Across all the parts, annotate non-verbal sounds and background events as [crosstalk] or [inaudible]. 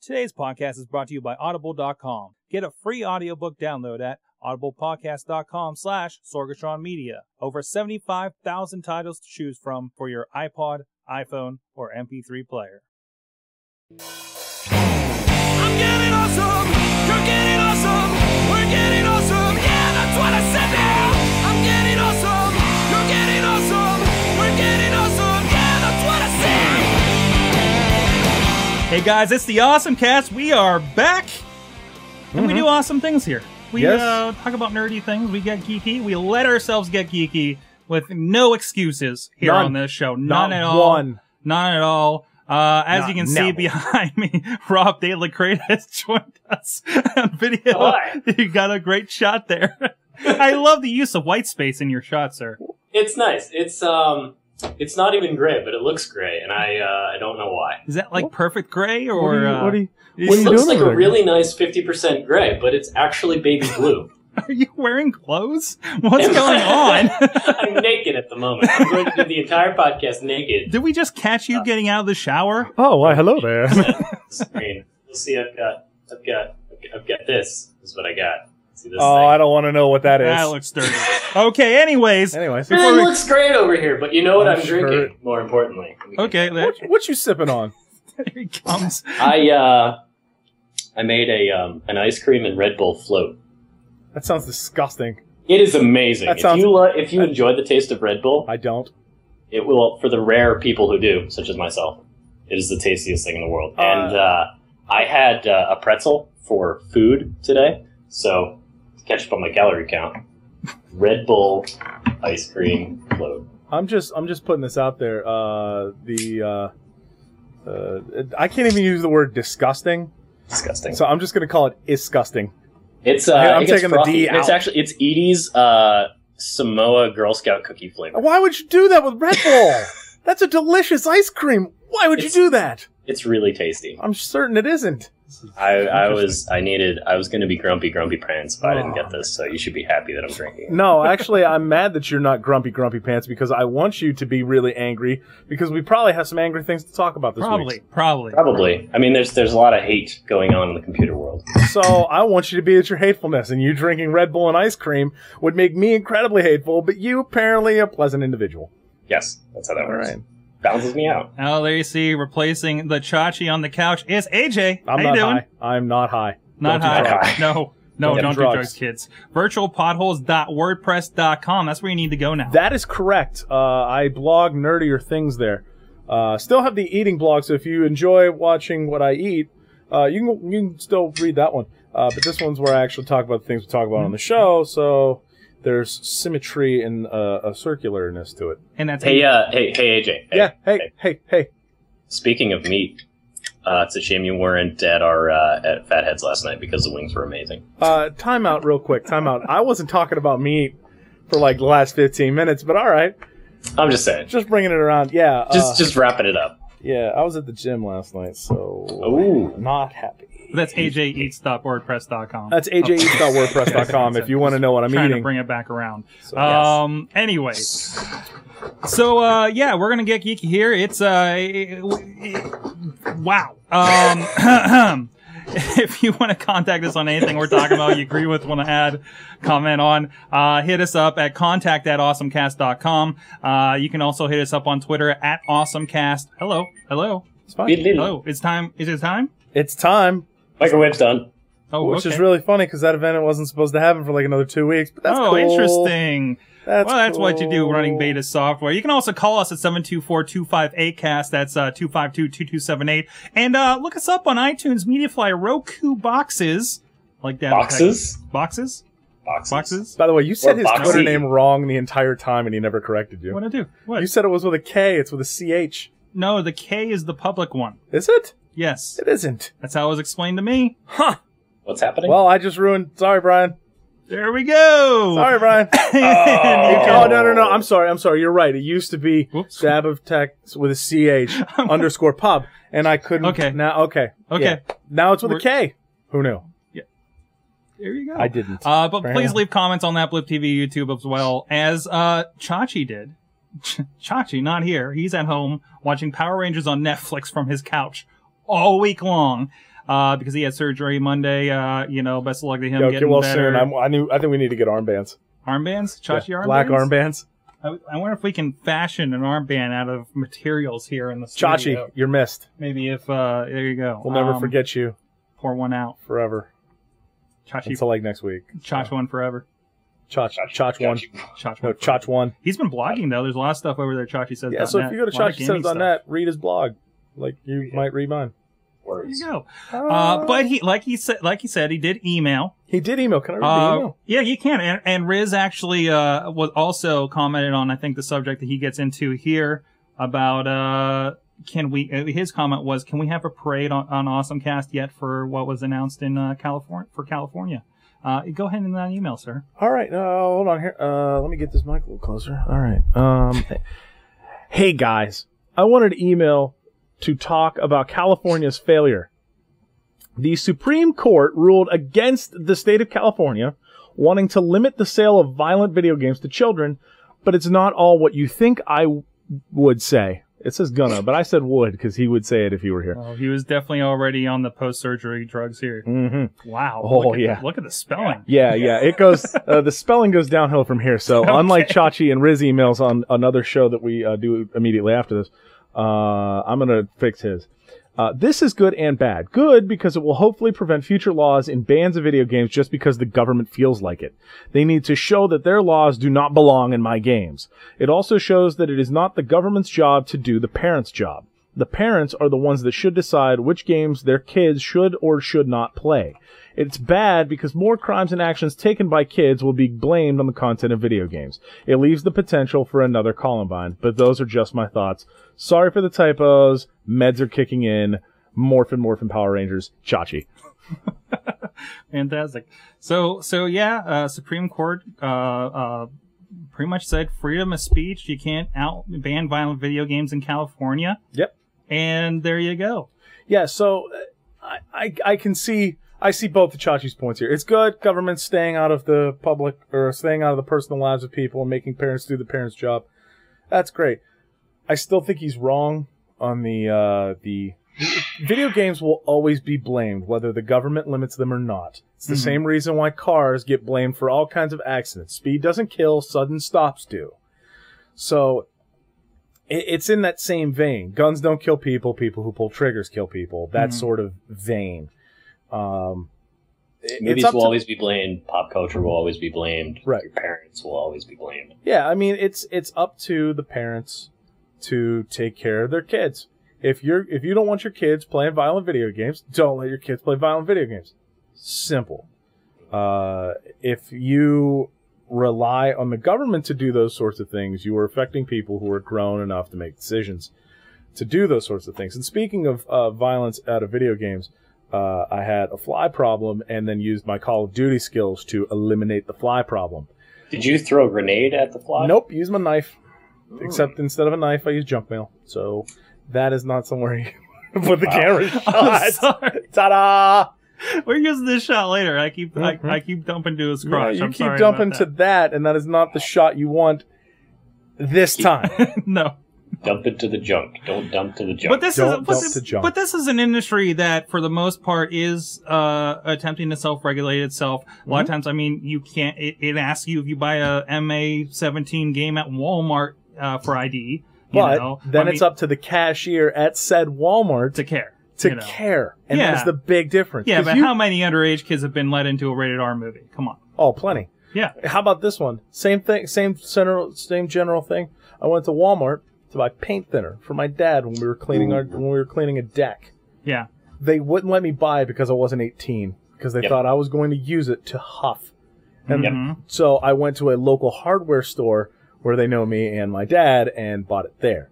Today's podcast is brought to you by Audible.com. Get a free audiobook download at audiblepodcast.com slash Media. Over 75,000 titles to choose from for your iPod, iPhone, or MP3 player. Hey guys, it's the Awesome Cast. We are back, and we do awesome things here. We Yes. uh, talk about nerdy things. We get geeky. We let ourselves get geeky with no excuses here None. on this show. None Not at all. one. None at all. Uh, as Not you can see no. behind [laughs] me, Rob De La Cretaz has [laughs] joined us on [laughs] video. Hi. You got a great shot there. I love the use of white space in your shot, sir. It's nice. It's um, it's not even gray, but it looks gray, and I uh, I don't know why. Is that like perfect gray or? What are you, uh, what are you, what are It looks doing like a there? really nice fifty percent gray, but it's actually baby [laughs] blue. are you wearing clothes? What's going on? [laughs] I'm naked at the moment. I'm going to do the entire podcast naked. Did we just catch you getting out of the shower? Oh, why, hello there. [laughs] Screen. You'll see. I've got. I've got. I've got this. This is what I got. See this oh, thing. I don't want to know what that is. That looks dirty. okay, anyways. Anyways, Everything looks great over here, but you know what I'm I'm, sure- drinking. More importantly. Okay, there, what, what you sipping on? [laughs] there he comes. I uh, I made a um, an ice cream and Red Bull float. That sounds disgusting. It is amazing. That if sounds- you lo- if you enjoy the taste of Red Bull, I don't. it will for the rare people who do, such as myself. It is the tastiest thing in the world. and uh, I had uh, a pretzel for food today, so to catch up on my calorie count, Red Bull ice cream float. I'm just I'm just putting this out there. Uh, the uh, uh, I can't even use the word disgusting, Disgusting. so I'm just gonna call it disgusting. it's uh, I'm it taking the frothy. D It's actually it's Edy's uh, Samoa Girl Scout cookie flavor. Why would you do that with Red Bull? [laughs] That's a delicious ice cream. Why would It's- you do that? It's really tasty. I'm certain it isn't. I, I was I needed I was going to be grumpy grumpy pants, but I didn't get this, so you should be happy that I'm drinking. No, actually, I'm mad that you're not grumpy, grumpy pants because I want you to be really angry because we probably have some angry things to talk about this Probably, week. probably. Probably. I mean, there's there's a lot of hate going on in the computer world. So I want you to be at your hatefulness, and you drinking Red Bull and ice cream would make me incredibly hateful, but you apparently a pleasant individual. Yes, that's how that All works. right. Balances me out. Oh, there you see, replacing the Chachi on the couch is AJ. I'm How not you doing? high. I'm not high. Not Don't high. No, no, Don't don't, do do drugs. drugs, kids. Virtualpotholes.wordpress.com. That's where you need to go now. That is correct. Uh, I blog nerdier things there. Uh, still have the eating blog, so if you enjoy watching what I eat, uh, you can you can still read that one. Uh, but this one's where I actually talk about the things we talk about on the show. So there's symmetry and uh, a circularness to it. and that's Hey, uh, hey, hey, AJ. Hey, yeah. Hey, hey, hey. Speaking of meat, uh, it's a shame you weren't at our uh, at Fatheads last night because the wings were amazing. Uh, time out, real quick. Time out. I wasn't talking about meat for like the last 15 minutes, but all right. I'm just saying. Just bringing it around. Yeah. uh, Just just wrapping it up. yeah. I was at the gym last night, so Ooh. not happy. That's AJEats.wordpress.com. That's ajeats.wordpress.com if you want to know what I'm trying to bring it back around. So, yes. Um. Anyways, so uh, yeah, we're gonna get geeky here. It's uh, it- it- wow. Um. [clears throat] If you want to contact us on anything we're talking about, you agree with, want to add, comment on, uh, hit us up at contact at awesomecast.com. Uh, you can also hit us up on Twitter at awesomecast. Hello. Hello. It's fine. Hello. It's time. Is it time? It's time, Microwave's done. Oh, which okay. is really funny because that event wasn't supposed to happen for like another two weeks. But that's oh, cool. interesting. That's well, that's what you do running beta software. You can also call us at 724-258-CAST. That's uh, 252-2278. And uh, look us up on iTunes, Mediafly, Roku boxes. Like that. Boxes? Boxes? Boxes. Boxes? By the way, you said Or his Boxee. Twitter name wrong the entire time, and he never corrected you. What I do? What? You said it was with a K. It's with a CH. no, the K is the public one. Is it? Yes. It isn't. That's how it was explained to me. Huh. What's happening? Well, I just ruined. Sorry, Brian. There we go. Sorry, Brian. [laughs] Oh. Oh no no no! I'm sorry. I'm sorry. You're right. It used to be Whoops. Dab of Tech with a CH [laughs] underscore pub, and I couldn't. Okay. Now okay. Okay. Yeah. Now it's with a We're- K. Who knew? There you go. I didn't. Uh, but Fair please enough. leave comments on that Blip TV YouTube as well as uh, Chachi did. Ch- [laughs] Chachi, not here. He's at home watching Power Rangers on Netflix from his couch all week long. uh, because he had surgery Monday. Uh, you know, best of luck to him Yeah, okay, getting well better. soon. I'm, I knew. I think we need to get armbands. armbands, Chachi Yeah, armbands, Black armbands. I, I wonder if we can fashion an armband out of materials here in the studio. Chachi, you're missed. Maybe if uh, there you go. We'll never Um, forget you Pour one out. forever Chachi, until like next week. Chach one forever. Chach, Chach one. Chach No, one. Chach one. He's been blogging though. There's a lot of stuff over there. Chachi says. Yeah, so if you go to Chachi says on net, read his blog. Like you might read mine. There Words. you go. Uh, but he, like he said, like he said, he did email. he did email. Can I read the Uh, email? yeah, you can. And, and Riz actually uh, was also commented on, I think, the subject that he gets into here about uh, can we? Uh, his comment was, can we have a parade on, on Awesome Cast yet for what was announced in uh, California for California? Uh, go ahead and that email, sir. All right, uh, hold on here. Uh, let me get this mic a little closer. All right. Um, [laughs] hey guys, I wanted to email to talk about California's failure. The Supreme Court ruled against the state of California wanting to limit the sale of violent video games to children, but it's not all what you think I w- would say. It says gonna, but I said would because he would say it if he were here. Oh, he was definitely already on the post-surgery drugs here. Mm-hmm. Wow. Oh, look at yeah. The, look at the spelling. Yeah, yeah. It goes. Uh, the spelling goes downhill from here. So [laughs] unlike Chachi and Riz emails on another show that we uh, do immediately after this, uh, I'm gonna fix his. Uh, this is good and bad. Good because it will hopefully prevent future laws in bans of video games just because the government feels like it. They need to show that their laws do not belong in my games. It also shows that it is not the government's job to do the parents' job. The parents are the ones that should decide which games their kids should or should not play. It's bad because more crimes and actions taken by kids will be blamed on the content of video games. It leaves the potential for another Columbine, but those are just my thoughts. Sorry for the typos. Meds are kicking in. Morphin Morphin Power Rangers. Chachi. [laughs] Fantastic. So, so yeah, uh, Supreme Court, uh, uh, pretty much said freedom of speech. You can't out ban violent video games in California. Yep. And there you go. Yeah, so uh, I, I I can see I see both the Chachi's points here. It's good government staying out of the public or staying out of the personal lives of people and making parents do the parents' job. That's great. I still think he's wrong on the uh, the video games will always be blamed whether the government limits them or not. It's the Mhm. same reason why cars get blamed for all kinds of accidents. Speed doesn't kill, sudden stops do. So it's in that same vein. Guns don't kill people. People who pull triggers kill people. That Mhm. sort of vein. Um, it- Movies it's up will to- always be blamed. Pop culture will always be blamed. Right. Your parents will always be blamed. Yeah, I mean it's it's up to the parents to take care of their kids. If you're if you don't want your kids playing violent video games, don't let your kids play violent video games. Simple. Uh, if you rely on the government to do those sorts of things, you are affecting people who are grown enough to make decisions to do those sorts of things. And speaking of uh, violence out of video games, uh, I had a fly problem and then used my Call of Duty skills to eliminate the fly problem. Did you throw a grenade at the fly? Nope, use my knife. Except instead of a knife, I use junk mail. So that is not somewhere [laughs] you put the Wow. camera [laughs] I'm shot. Ta-da! [laughs] We're using this shot later. I keep, Mhm. I, I keep dumping to his Yeah, you I'm keep sorry dumping about to that, and that is not the shot you want this time. [laughs] no. Dump it to the junk. Don't dump to the junk. But this Don't is but dump this, to junk. but this is an industry that, for the most part, is uh, attempting to self-regulate itself. A lot of Mm-hmm. times, I mean, you can't. It, it asks you if you buy a MA17 game at Walmart uh, for ID. You but know, then I it's mean, up to the cashier at said Walmart to care. To you know. care, and Yeah. that's the big difference. Yeah, but you- how many underage kids have been let into a rated R movie? Come on. Oh, plenty. Yeah. How about this one? Same thing, same general, same general thing. I went to Walmart to buy paint thinner for my dad when we were cleaning our when we were cleaning a deck. Yeah. They wouldn't let me buy it because I wasn't 18 because they Yep. thought I was going to use it to huff. And Mhm. so I went to a local hardware store where they know me and my dad and bought it there.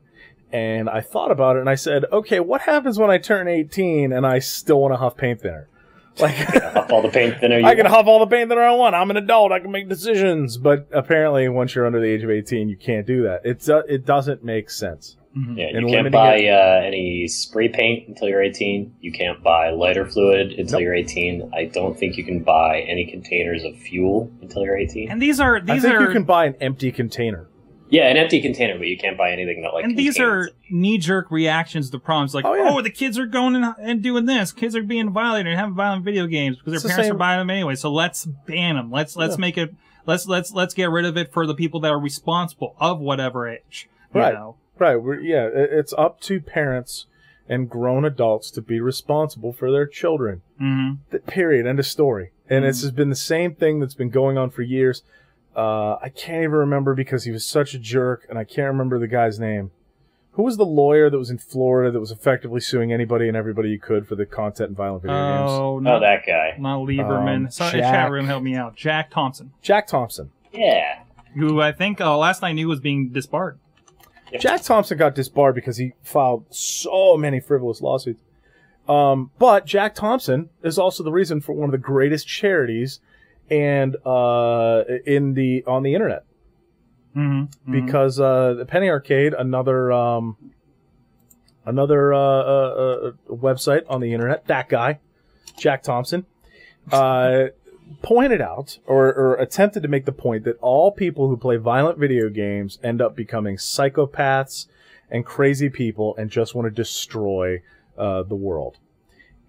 And I thought about it and I said, okay, what happens when I turn 18 and I still want to huff paint thinner? [laughs] Like, Huff all the paint thinner. You I can want. huff all the paint thinner I want. I'm an adult. I can make decisions. But apparently, once you're under the age of 18, you can't do that. It's uh, it doesn't make sense. Mhm. Yeah, and you can't buy it- uh, any spray paint until you're 18. You can't buy lighter fluid until Nope. you're 18. I don't think you can buy any containers of fuel until you're 18. And these are these I these think are you can buy an empty container. Yeah, an empty container, but you can't buy anything that like. and these are knee jerk reactions to problems like, Oh, oh, the kids are going and, and doing this. Kids are being violated and having violent video games because their the parents same- are buying them anyway. So let's ban them. Let's let's Yeah. make it. Let's let's let's get rid of it for the people that are responsible of whatever age. Right. know? Right. We're, yeah. It's up to parents and grown adults to be responsible for their children. hmm Th- Period. End of story. And Mhm. this has been the same thing that's been going on for years. Uh, I can't even remember because he was such a jerk, and I can't remember the guy's name. Who was the lawyer that was in Florida that was effectively suing anybody and everybody you could for the content and violent video games? Oh, Oh, not, that guy. not Lieberman. Um, Sorry, Jack- chat room, help me out. Jack Thompson, Jack Thompson. Yeah. who I think uh, last I knew was being disbarred. Jack Thompson got disbarred because he filed so many frivolous lawsuits. Um, but Jack Thompson is also the reason for one of the greatest charities and uh, in the on the internet Mm-hmm. because uh, the Penny Arcade, another um, another uh, uh, uh, website on the internet, that guy, Jack Thompson, uh, pointed out or, or attempted to make the point that all people who play violent video games end up becoming psychopaths and crazy people and just want to destroy uh, the world.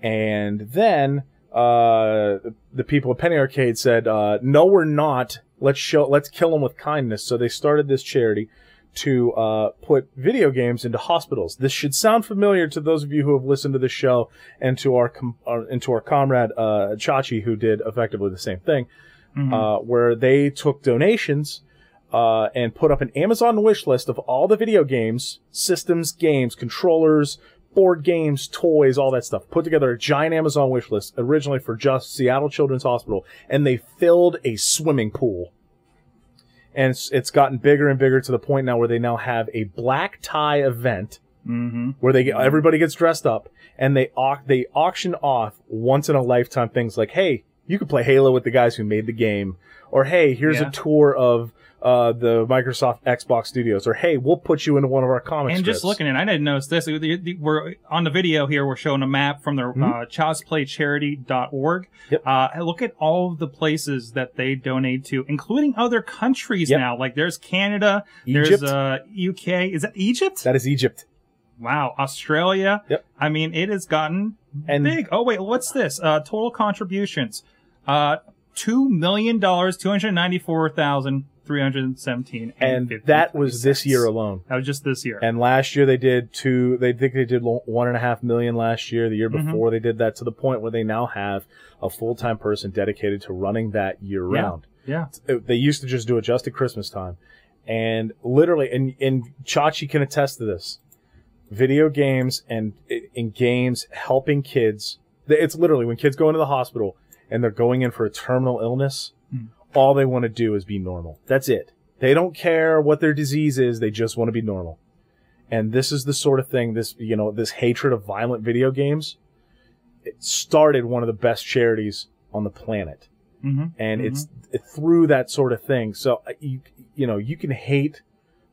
And then uh, the people at Penny Arcade said, uh, "No, we're not. Let's show. Let's kill them with kindness." So they started this charity to uh, put video games into hospitals. This should sound familiar to those of you who have listened to the show and to our com- uh, and to our comrade uh, Chachi, who did effectively the same thing, Mhm. uh, where they took donations. Uh, and put up an Amazon wish list of all the video games, systems, games, controllers, board games, toys, all that stuff. Put together a giant Amazon wish list originally for just Seattle Children's Hospital, and they filled a swimming pool. And it's, it's gotten bigger and bigger to the point now where they now have a black tie event Mhm. where they get, everybody gets dressed up and they au- they auction off once in a lifetime things like, hey, you could play Halo with the guys who made the game, or hey, here's Yeah. a tour of uh, the Microsoft Xbox Studios, or hey, we'll put you into one of our comic And strips. just looking at, it, I didn't notice this. We're on the video here. We're showing a map from their uh, childsplaycharity.org. Mm-hmm. Yep. Uh, look at all of the places that they donate to, including other countries Yep. now. Like there's Canada, Egypt. there's uh, UK. Is that Egypt? that is Egypt. wow, Australia. Yep. I mean, it has gotten And- big. Oh wait, what's this? Uh, total contributions. Uh, two million dollars, two hundred ninety-four thousand three hundred seventeen. And that was this year alone. That was just this year. And last year they did two. They think they did one and a half million last year. The year Mhm. before they did that to the point where they now have a full time person dedicated to running that year Yeah. round. yeah. they used to just do it just at Christmas time. And literally, and, and Chachi can attest to this. Video games and in games helping kids. It's literally when kids go into the hospital and they're going in for a terminal illness. All they want to do is be normal. That's it. They don't care what their disease is. They just want to be normal. And this is the sort of thing, this, you know, this hatred of violent video games. It started one of the best charities on the planet Mm-hmm. and it's through that sort of thing. So uh, you you know you can hate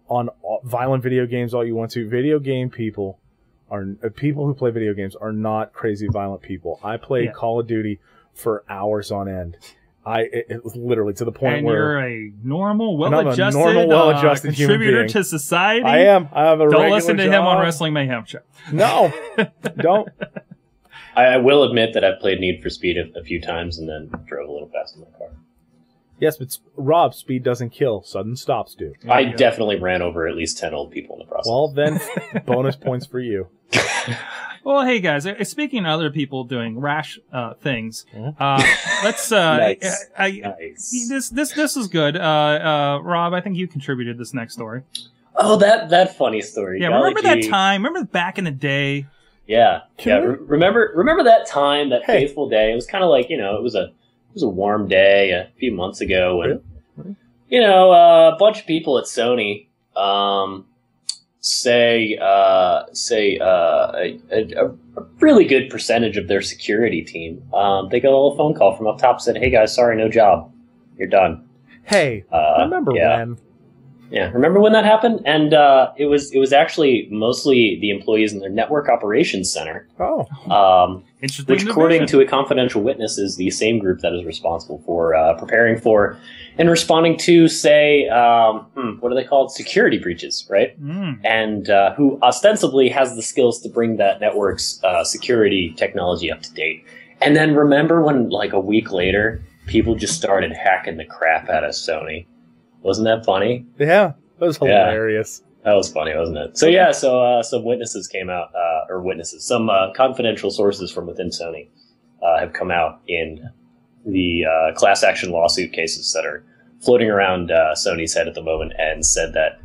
on all- violent video games all you want to. Video game people are uh, people who play video games are not crazy violent people. I played Yeah. Call of Duty for hours on end. I it, it was literally to the point and where you're a normal, And I'm a well-adjusted, normal, well-adjusted uh, contributor being. to society. I am. I have a Don't listen to him on. Wrestling Mayhem Show. No, [laughs] don't. I, I will admit that I've played Need for Speed a, a few times and then drove a little fast in my car. Yes, but Rob, speed doesn't kill. Sudden stops do. I you go. definitely ran over at least 10 old people in the process. Well, then, [laughs] bonus points for you. [laughs] Well, hey guys. uh, Speaking of other people doing rash uh, things, Mhm. uh, let's. Uh, [laughs] Nice. I, I, nice. this this this is good. Uh, uh, Rob, I think you contributed this next story. Oh, that that funny story. Yeah, Golly remember that time? Remember back in the day? Yeah, Can yeah. Re- remember remember that time, that Hey. faithful day. It was kind of like you know, it was a it was a warm day a few months ago, and Really? you know, uh, a bunch of people at Sony um, say uh, say uh, a, a, a really good percentage of their security team. Um, they got a little phone call from up top said, "Hey guys, sorry, no job. You're done." Hey, Uh, remember yeah. when? Yeah, remember when that happened? And uh, it was it was actually mostly the employees in their network operations center, Oh, um, Interesting. which, according to a confidential witness, is the same group that is responsible for uh, preparing for and responding to, say, um, hmm, what are they called? Security breaches, right? Mm. And uh, who ostensibly has the skills to bring that network's uh, security technology up to date. And then remember when, like a week later, people just started hacking the crap out of Sony. Wasn't that funny? yeah, that was Yeah. hilarious. That was funny, wasn't it? So yeah, so uh, some witnesses came out, uh, or witnesses, some uh, confidential sources from within Sony uh, have come out in the uh, class action lawsuit cases that are floating around uh, Sony's head at the moment, and said that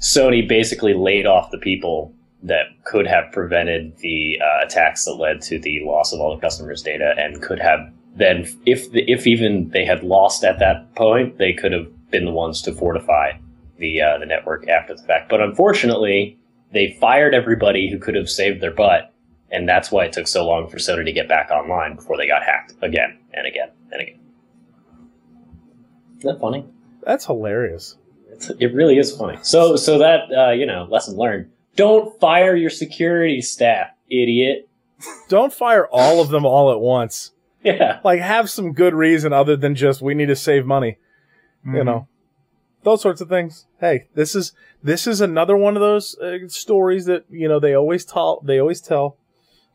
Sony basically laid off the people that could have prevented the uh, attacks that led to the loss of all the customers' data, and could have then, if the, if even they had lost at that point, they could have been the ones to fortify the uh, the network after the fact. But unfortunately, they fired everybody who could have saved their butt, and that's why it took so long for Sony to get back online before they got hacked again and again and again. Isn't that funny? That's hilarious. It's, it really is funny. So so that uh, you know, lesson learned: don't fire your security staff, idiot. Don't fire all of them all at once. [laughs] Yeah, Like, have some good reason other than just we need to save money. Mm-hmm. You know, those sorts of things. Hey, this is this is another one of those uh, stories that you know they always tell they always tell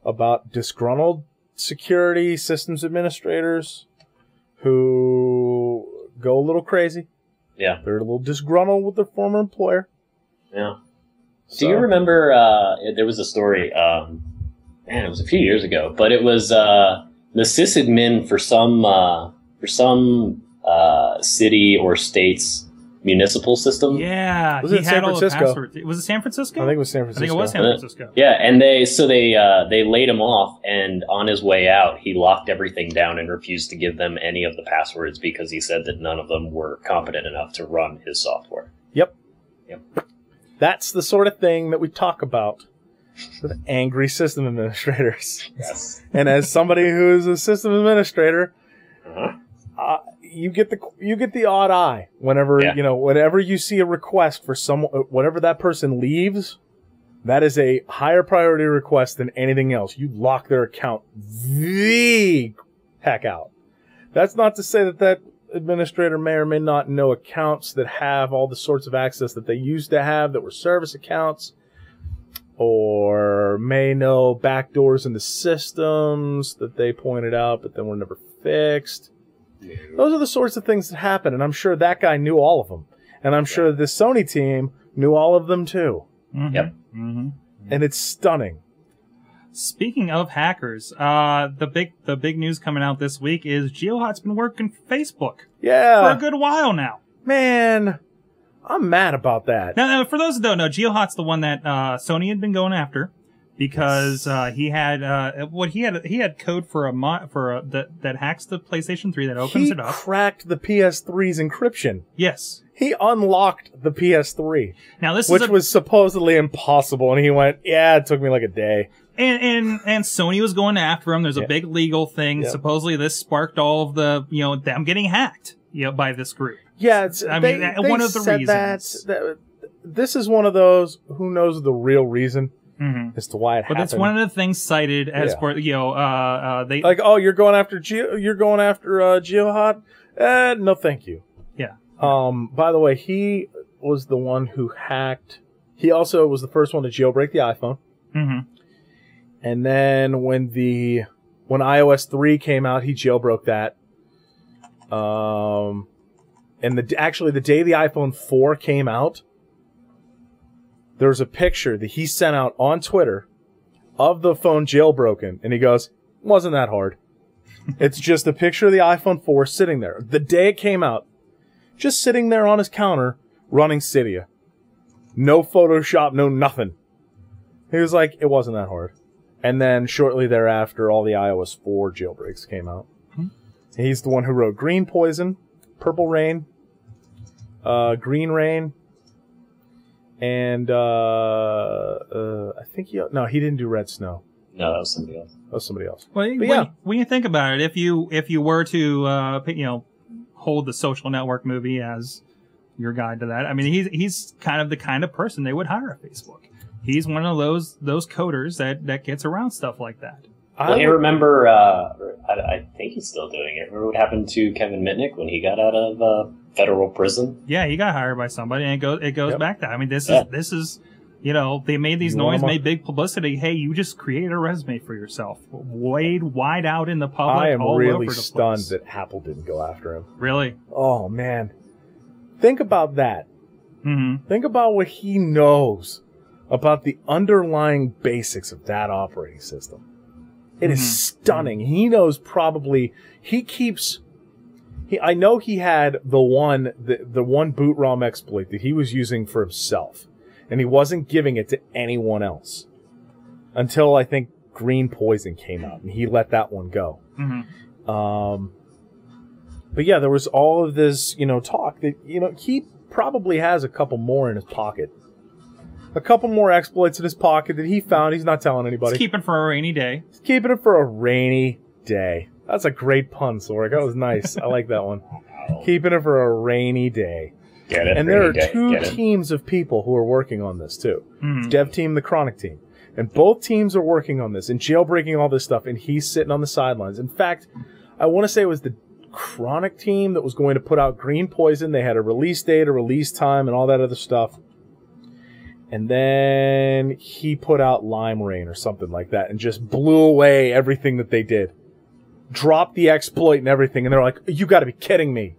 about disgruntled security systems administrators who go a little crazy. yeah, They're a little disgruntled with their former employer. yeah. Do you remember? Uh, there was a story. Um, man, it was a few years ago, but it was uh, the sysadmin for some uh, for some uh, city or state's municipal system. Yeah, Was he it had San Francisco? passwords. Was it San Francisco? I think it was San Francisco. I think it was San Uh, Francisco. Yeah, and they so they uh, they laid him off, and on his way out, he locked everything down and refused to give them any of the passwords because he said that none of them were competent enough to run his software. Yep. Yep. That's the sort of thing that we talk about with angry system administrators. Yes. And as somebody who is a system administrator, Uh-huh. You get the you get the odd eye whenever Yeah. you know whenever you see a request for some whatever that person leaves. That is a higher priority request than anything else. You lock their account the heck out. That's not to say that that administrator may or may not know accounts that have all the sorts of access that they used to have that were service accounts or may know backdoors in the systems that they pointed out but then were never fixed. Those are the sorts of things that happen, and I'm sure that guy knew all of them. And I'm sure the Sony team knew all of them too. Mhm. Yep. Mhm. And it's stunning. Speaking of hackers, uh, the big the big news coming out this week is GeoHot's been working for Facebook Yeah. for a good while now. man, I'm mad about that. Now, now, for those that don't know, GeoHot's the one that uh, Sony had been going after because uh, he had uh, what he had he had code for a mod for a, that that hacks the PlayStation 3 that opens he it up. cracked the PS3's encryption. Yes. He unlocked the PS3, Now this which a, was supposedly impossible, and he went, "Yeah, it took me like a day." and and and Sony was going after him. There's a Yeah. big legal thing. Yep. Supposedly this sparked all of the you know them getting hacked you know by this group. Yeah, it's, I they, mean, they one of the reasons. That, that- this is one of those. Who knows the real reason hmm as to why it But happened? that's one of the things cited as Yeah. for you know uh, uh they like, oh, you're going after Geo, you're going after uh, GeoHot? Uh, no, thank you. yeah Um, by the way, he was the one who hacked. He also was the first one to jailbreak the iPhone. hmm And then when the when iOS three came out, he jailbroke that. Um, and the actually the day the iPhone four came out, there was a picture that he sent out on Twitter of the phone jailbroken, and he goes, "Wasn't that hard." [laughs] it's just a picture of the iPhone four sitting there the day it came out, just sitting there on his counter running Cydia. No Photoshop, no nothing. He was like, "It wasn't that hard." And then shortly thereafter, all the iOS 4 jailbreaks came out. He's the one who wrote Green Poison, Purple Rain, uh, Green Rain, and uh, uh, I think he no, he didn't do Red Snow. No, that was somebody else. That was somebody else. Well, when, yeah. when you think about it, if you if you were to uh, you know hold the social network movie as your guide to that. I mean, he's he's kind of the kind of person they would hire at Facebook. He's one of those those coders that that gets around stuff like that. I Well, hey, would- remember, uh, I, I think he's still doing it. Remember what happened to Kevin Mitnick when he got out of uh, federal prison? Yeah, he got hired by somebody, and it goes it goes Yep. back to. I mean, this Yeah. is this is. You know, they made these You noise, made big publicity. Hey, you just created a resume for yourself, wide, wide out in the public. I am all really stunned place. that Apple didn't go after him. Really? Oh man, think about that. hmm Think about what he knows about the underlying basics of that operating system. It is Mhm. stunning. He knows probably he keeps. He, I know he had the one the, the one boot ROM exploit that he was using for himself, and he wasn't giving it to anyone else until I think Green Poison came out, and he let that one go. hmm Um, but yeah, there was all of this, you know, talk that you know he probably has a couple more in his pocket, a couple more exploits in his pocket that he found. He's not telling anybody. He's keeping for a rainy day. He's keeping it for a rainy day. That's a great pun, Sorg. That was nice. I like that one. Keeping it for a rainy day. Get it? And there are day. two teams of people who are working on this too. Mhm. Dev team, the Chronic team. And both teams are working on this and jailbreaking all this stuff, and he's sitting on the sidelines. In fact, I want to say it was the Chronic team that was going to put out Green Poison. They had a release date, a release time, and all that other stuff. And then he put out Lime Rain or something like that and just blew away everything that they did. Dropped the exploit and everything, and they're like, "You got to be kidding me!"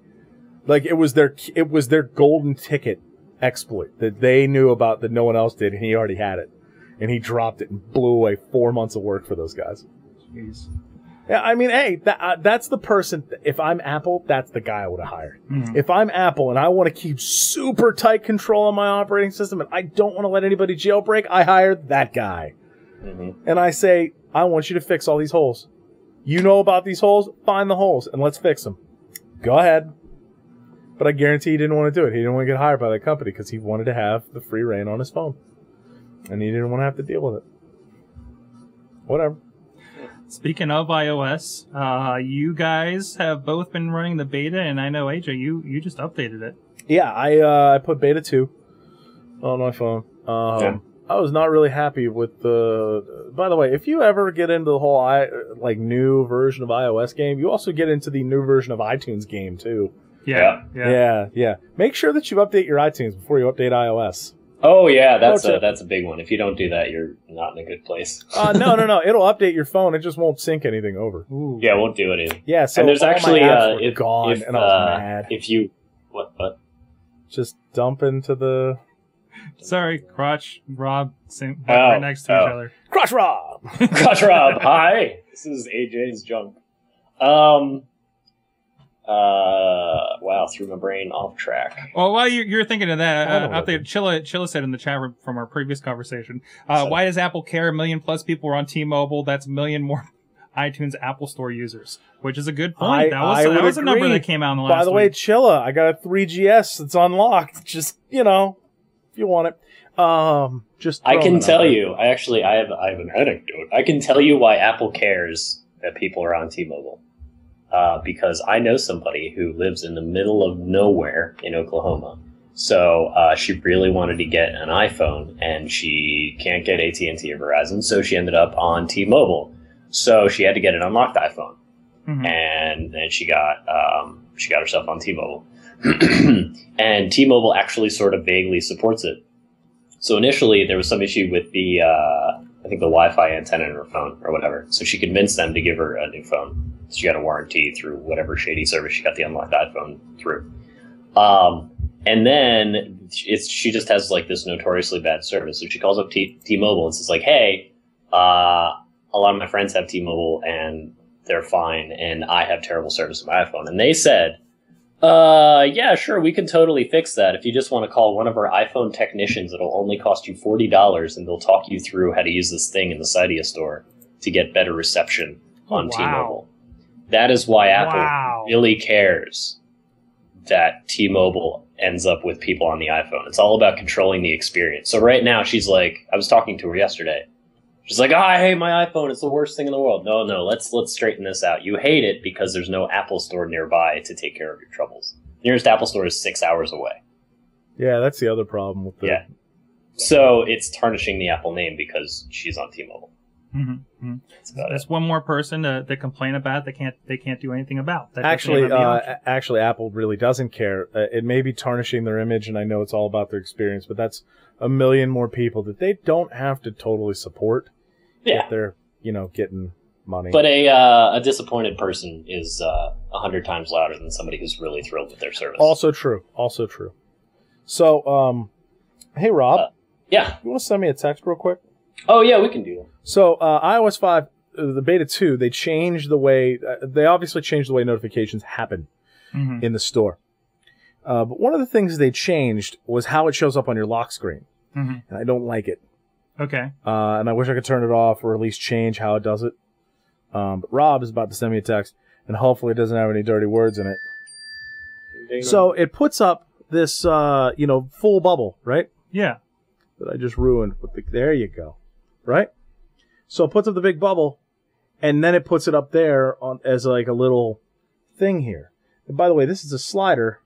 Like it was their it was their golden ticket exploit that they knew about that no one else did, and he already had it, and he dropped it and blew away four months of work for those guys. Jeez. Yeah, I mean, hey, that, uh, that's the person. If I'm Apple, that's the guy I would have hired. Mhm. If I'm Apple and I want to keep super tight control on my operating system and I don't want to let anybody jailbreak, I hire that guy. Mhm. And I say, I want you to fix all these holes. You know about these holes? Find the holes and let's fix them. Go ahead. But I guarantee he didn't want to do it. He didn't want to get hired by that company because he wanted to have the free reign on his phone. And he didn't want to have to deal with it. Whatever. Speaking of iOS, uh, you guys have both been running the beta, and I know AJ, you you just updated it. Yeah, I uh, I put beta two on my phone. Um, Yeah. I was not really happy with the. By the way, if you ever get into the whole i like new version of iOS game, you also get into the new version of iTunes game too. Yeah, yeah. Yeah, yeah. Make sure that you update your iTunes before you update iOS. Oh yeah, that's Oh, a that's a big one. If you don't do that, you're not in a good place. Uh, no, no, no. [laughs] It'll update your phone. It just won't sync anything over. Ooh. yeah, it won't do anything. Yeah. So and there's all my actually apps uh, were if, gone, if, and I was uh, mad. if you what what Just dump into the Sorry, Crotch, Rob, same, Oh, right next to each oh. other. Crotch Rob. [laughs] crotch Rob, hi. This is AJ's junk. Um. Uh. Wow, threw my brain off track. Well, while you're, you're thinking of that, I uh, don't know. update. Chilla, Chilla said in the chat room from our previous conversation, uh, So- why does Apple care? A million plus people are on T-Mobile. That's a million more [laughs] iTunes Apple Store users, which is a good point. I- that was, that was a number agree. that came out in the last By the way, week. Chilla, I got a 3GS that's unlocked. Just you know, if you want it, um, just I can out tell you. I actually, I have, I have an anecdote. I can tell you why Apple cares that people are on T-Mobile. Uh, because I know somebody who lives in the middle of nowhere in Oklahoma. So uh, she really wanted to get an iPhone, and she can't get AT and T or Verizon, so she ended up on T-Mobile. So she had to get an unlocked iPhone Mhm. and then she got um, she got herself on T-Mobile, [clears throat] and T-Mobile actually sort of vaguely supports it. So initially, there was some issue with the uh, I think the Wi-Fi antenna in her phone or whatever. So she convinced them to give her a new phone. She got a warranty through whatever shady service she got the unlocked iPhone through. Um, and then it's she just has like this notoriously bad service. So she calls up T- T-Mobile and says like, "Hey, uh, a lot of my friends have T-Mobile and they're fine, and I have terrible service on my iPhone." And they said, "Uh, yeah, sure, we can totally fix that. If you just want to call one of our iPhone technicians, it'll only cost you forty dollars, and they'll talk you through how to use this thing in the Cydia store to get better reception on wow. T-Mobile." That is why Apple Wow. really cares that T-Mobile ends up with people on the iPhone. It's all about controlling the experience. So right now she's like, I was talking to her yesterday. She's like, oh, I hate my iPhone. It's the worst thing in the world. No, no, let's let's straighten this out. You hate it because there's no Apple store nearby to take care of your troubles. The nearest Apple store is six hours away. Yeah, that's the other problem with the. Yeah. So it's tarnishing the Apple name because she's on T-Mobile. Mhm, mhm. That's. That's one more person to, to complain about. They can't. They can't do anything about. That Actually, uh, actually, Apple really doesn't care. Uh, it may be tarnishing their image, and I know it's all about their experience, but that's a million more people that they don't have to totally support. Yeah. If they're, you know, getting money. But a uh, a disappointed person is uh, a hundred times louder than somebody who's really thrilled with their service. also true. Also true. So, um, hey Rob, Uh, yeah. you want to send me a text real quick? Oh yeah, we can do that. So uh, iOS five, uh, the beta two, they changed the way. Uh, they obviously changed the way notifications happen Mhm. in the store. Uh, but one of the things they changed was how it shows up on your lock screen, Mhm. and I don't like it. Okay. Uh, and I wish I could turn it off or at least change how it does it. Um, but Rob is about to send me a text, and hopefully it doesn't have any dirty words in it. So it puts up this, uh, you know, full bubble, right? Yeah. That I just ruined. With the, there you go, right? So it puts up the big bubble, and then it puts it up there on as like a little thing here. And by the way, this is a slider,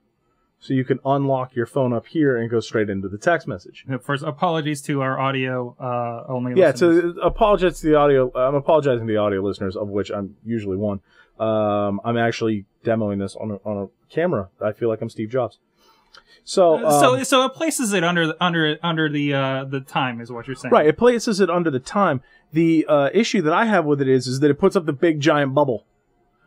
so you can unlock your phone up here and go straight into the text message. First, apologies to our audio uh, only. Yeah, listeners. to apologize to the audio. I'm apologizing to the audio listeners, of which I'm usually one. Um, I'm actually demoing this on a, on a camera. I feel like I'm Steve Jobs. So, um, so so it places it under under under the uh, the time is what you're saying. right, it places it under the time. The uh, issue that I have with it is, is that it puts up the big giant bubble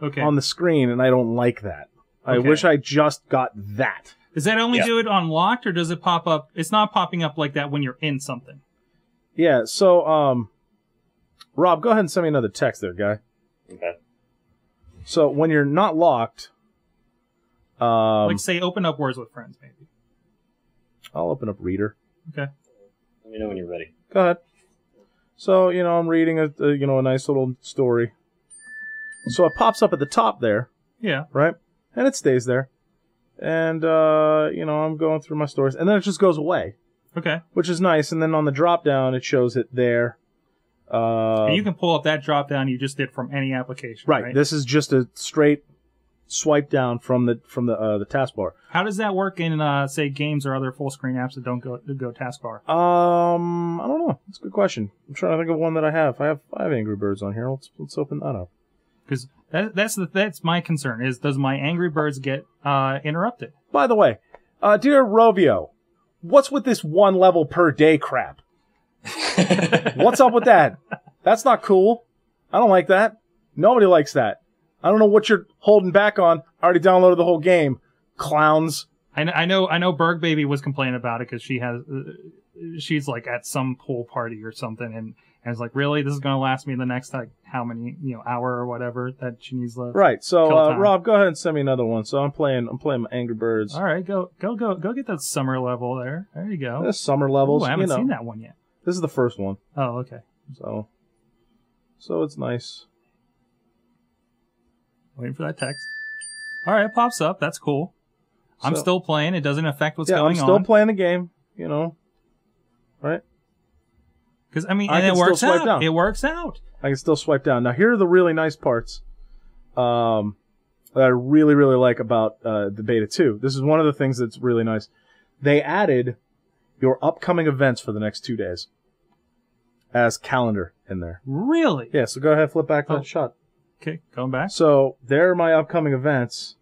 Okay. on the screen, and I don't like that. I Okay. wish I just got that. Does that only Yeah. do it on locked, or does it pop up? It's not popping up like that when you're in something. Yeah. So, um, Rob, go ahead and send me another text there, guy. Okay. So when you're not locked, um, like say, open up words with friends, maybe. I'll open up Reader. Okay. Let me know when you're ready. Go ahead. So you know, I'm reading a, a you know a nice little story. So it pops up at the top there, Yeah. right? And it stays there. And uh, you know, I'm going through my stories, and then it just goes away, Okay. which is nice. And then on the drop down, it shows it there. Uh, and you can pull up that drop down you just did from any application. right, Right. This is just a straight swipe down from the from the uh, the taskbar. How does that work in uh, say games or other full screen apps that don't go go taskbar? Um, I don't know. That's a good question. I'm trying to think of one that I have. I have I have Angry Birds on here. Let's let's open that up. Because that, that's the, that's my concern is does my Angry Birds get uh, interrupted? By the way, uh, dear Rovio, what's with this one level per day crap? [laughs] What's up with that? That's not cool. I don't like that. Nobody likes that. I don't know what you're holding back on. I already downloaded the whole game. Clowns. I, I know I know Berg Baby was complaining about it because she has uh, she's like at some pool party or something and and it's like really this is gonna last me the next like how many you know hour or whatever that she needs left. Right. So, uh. Rob, go ahead and send me another one. So I'm playing. I'm playing my Angry Birds. All right, go go go go get that summer level there. There you go. This summer levels. Ooh, I haven't you know, seen that one yet. This is the first one. Oh, okay. So, so it's nice. Waiting for that text. All right, it pops up. That's cool. I'm So- still playing. It doesn't affect what's yeah, going on. I'm still on. playing the game. You know, right? Because I mean, I and it works swipe out. down. It works out. I can still swipe down. Now, here are the really nice parts um, that I really, really like about uh, the beta 2. This is one of the things that's really nice. They added your upcoming events for the next two days as calendar in there. Really? Yeah, so go ahead, flip back to Oh. that shot. Okay, going back. So, there are my upcoming events.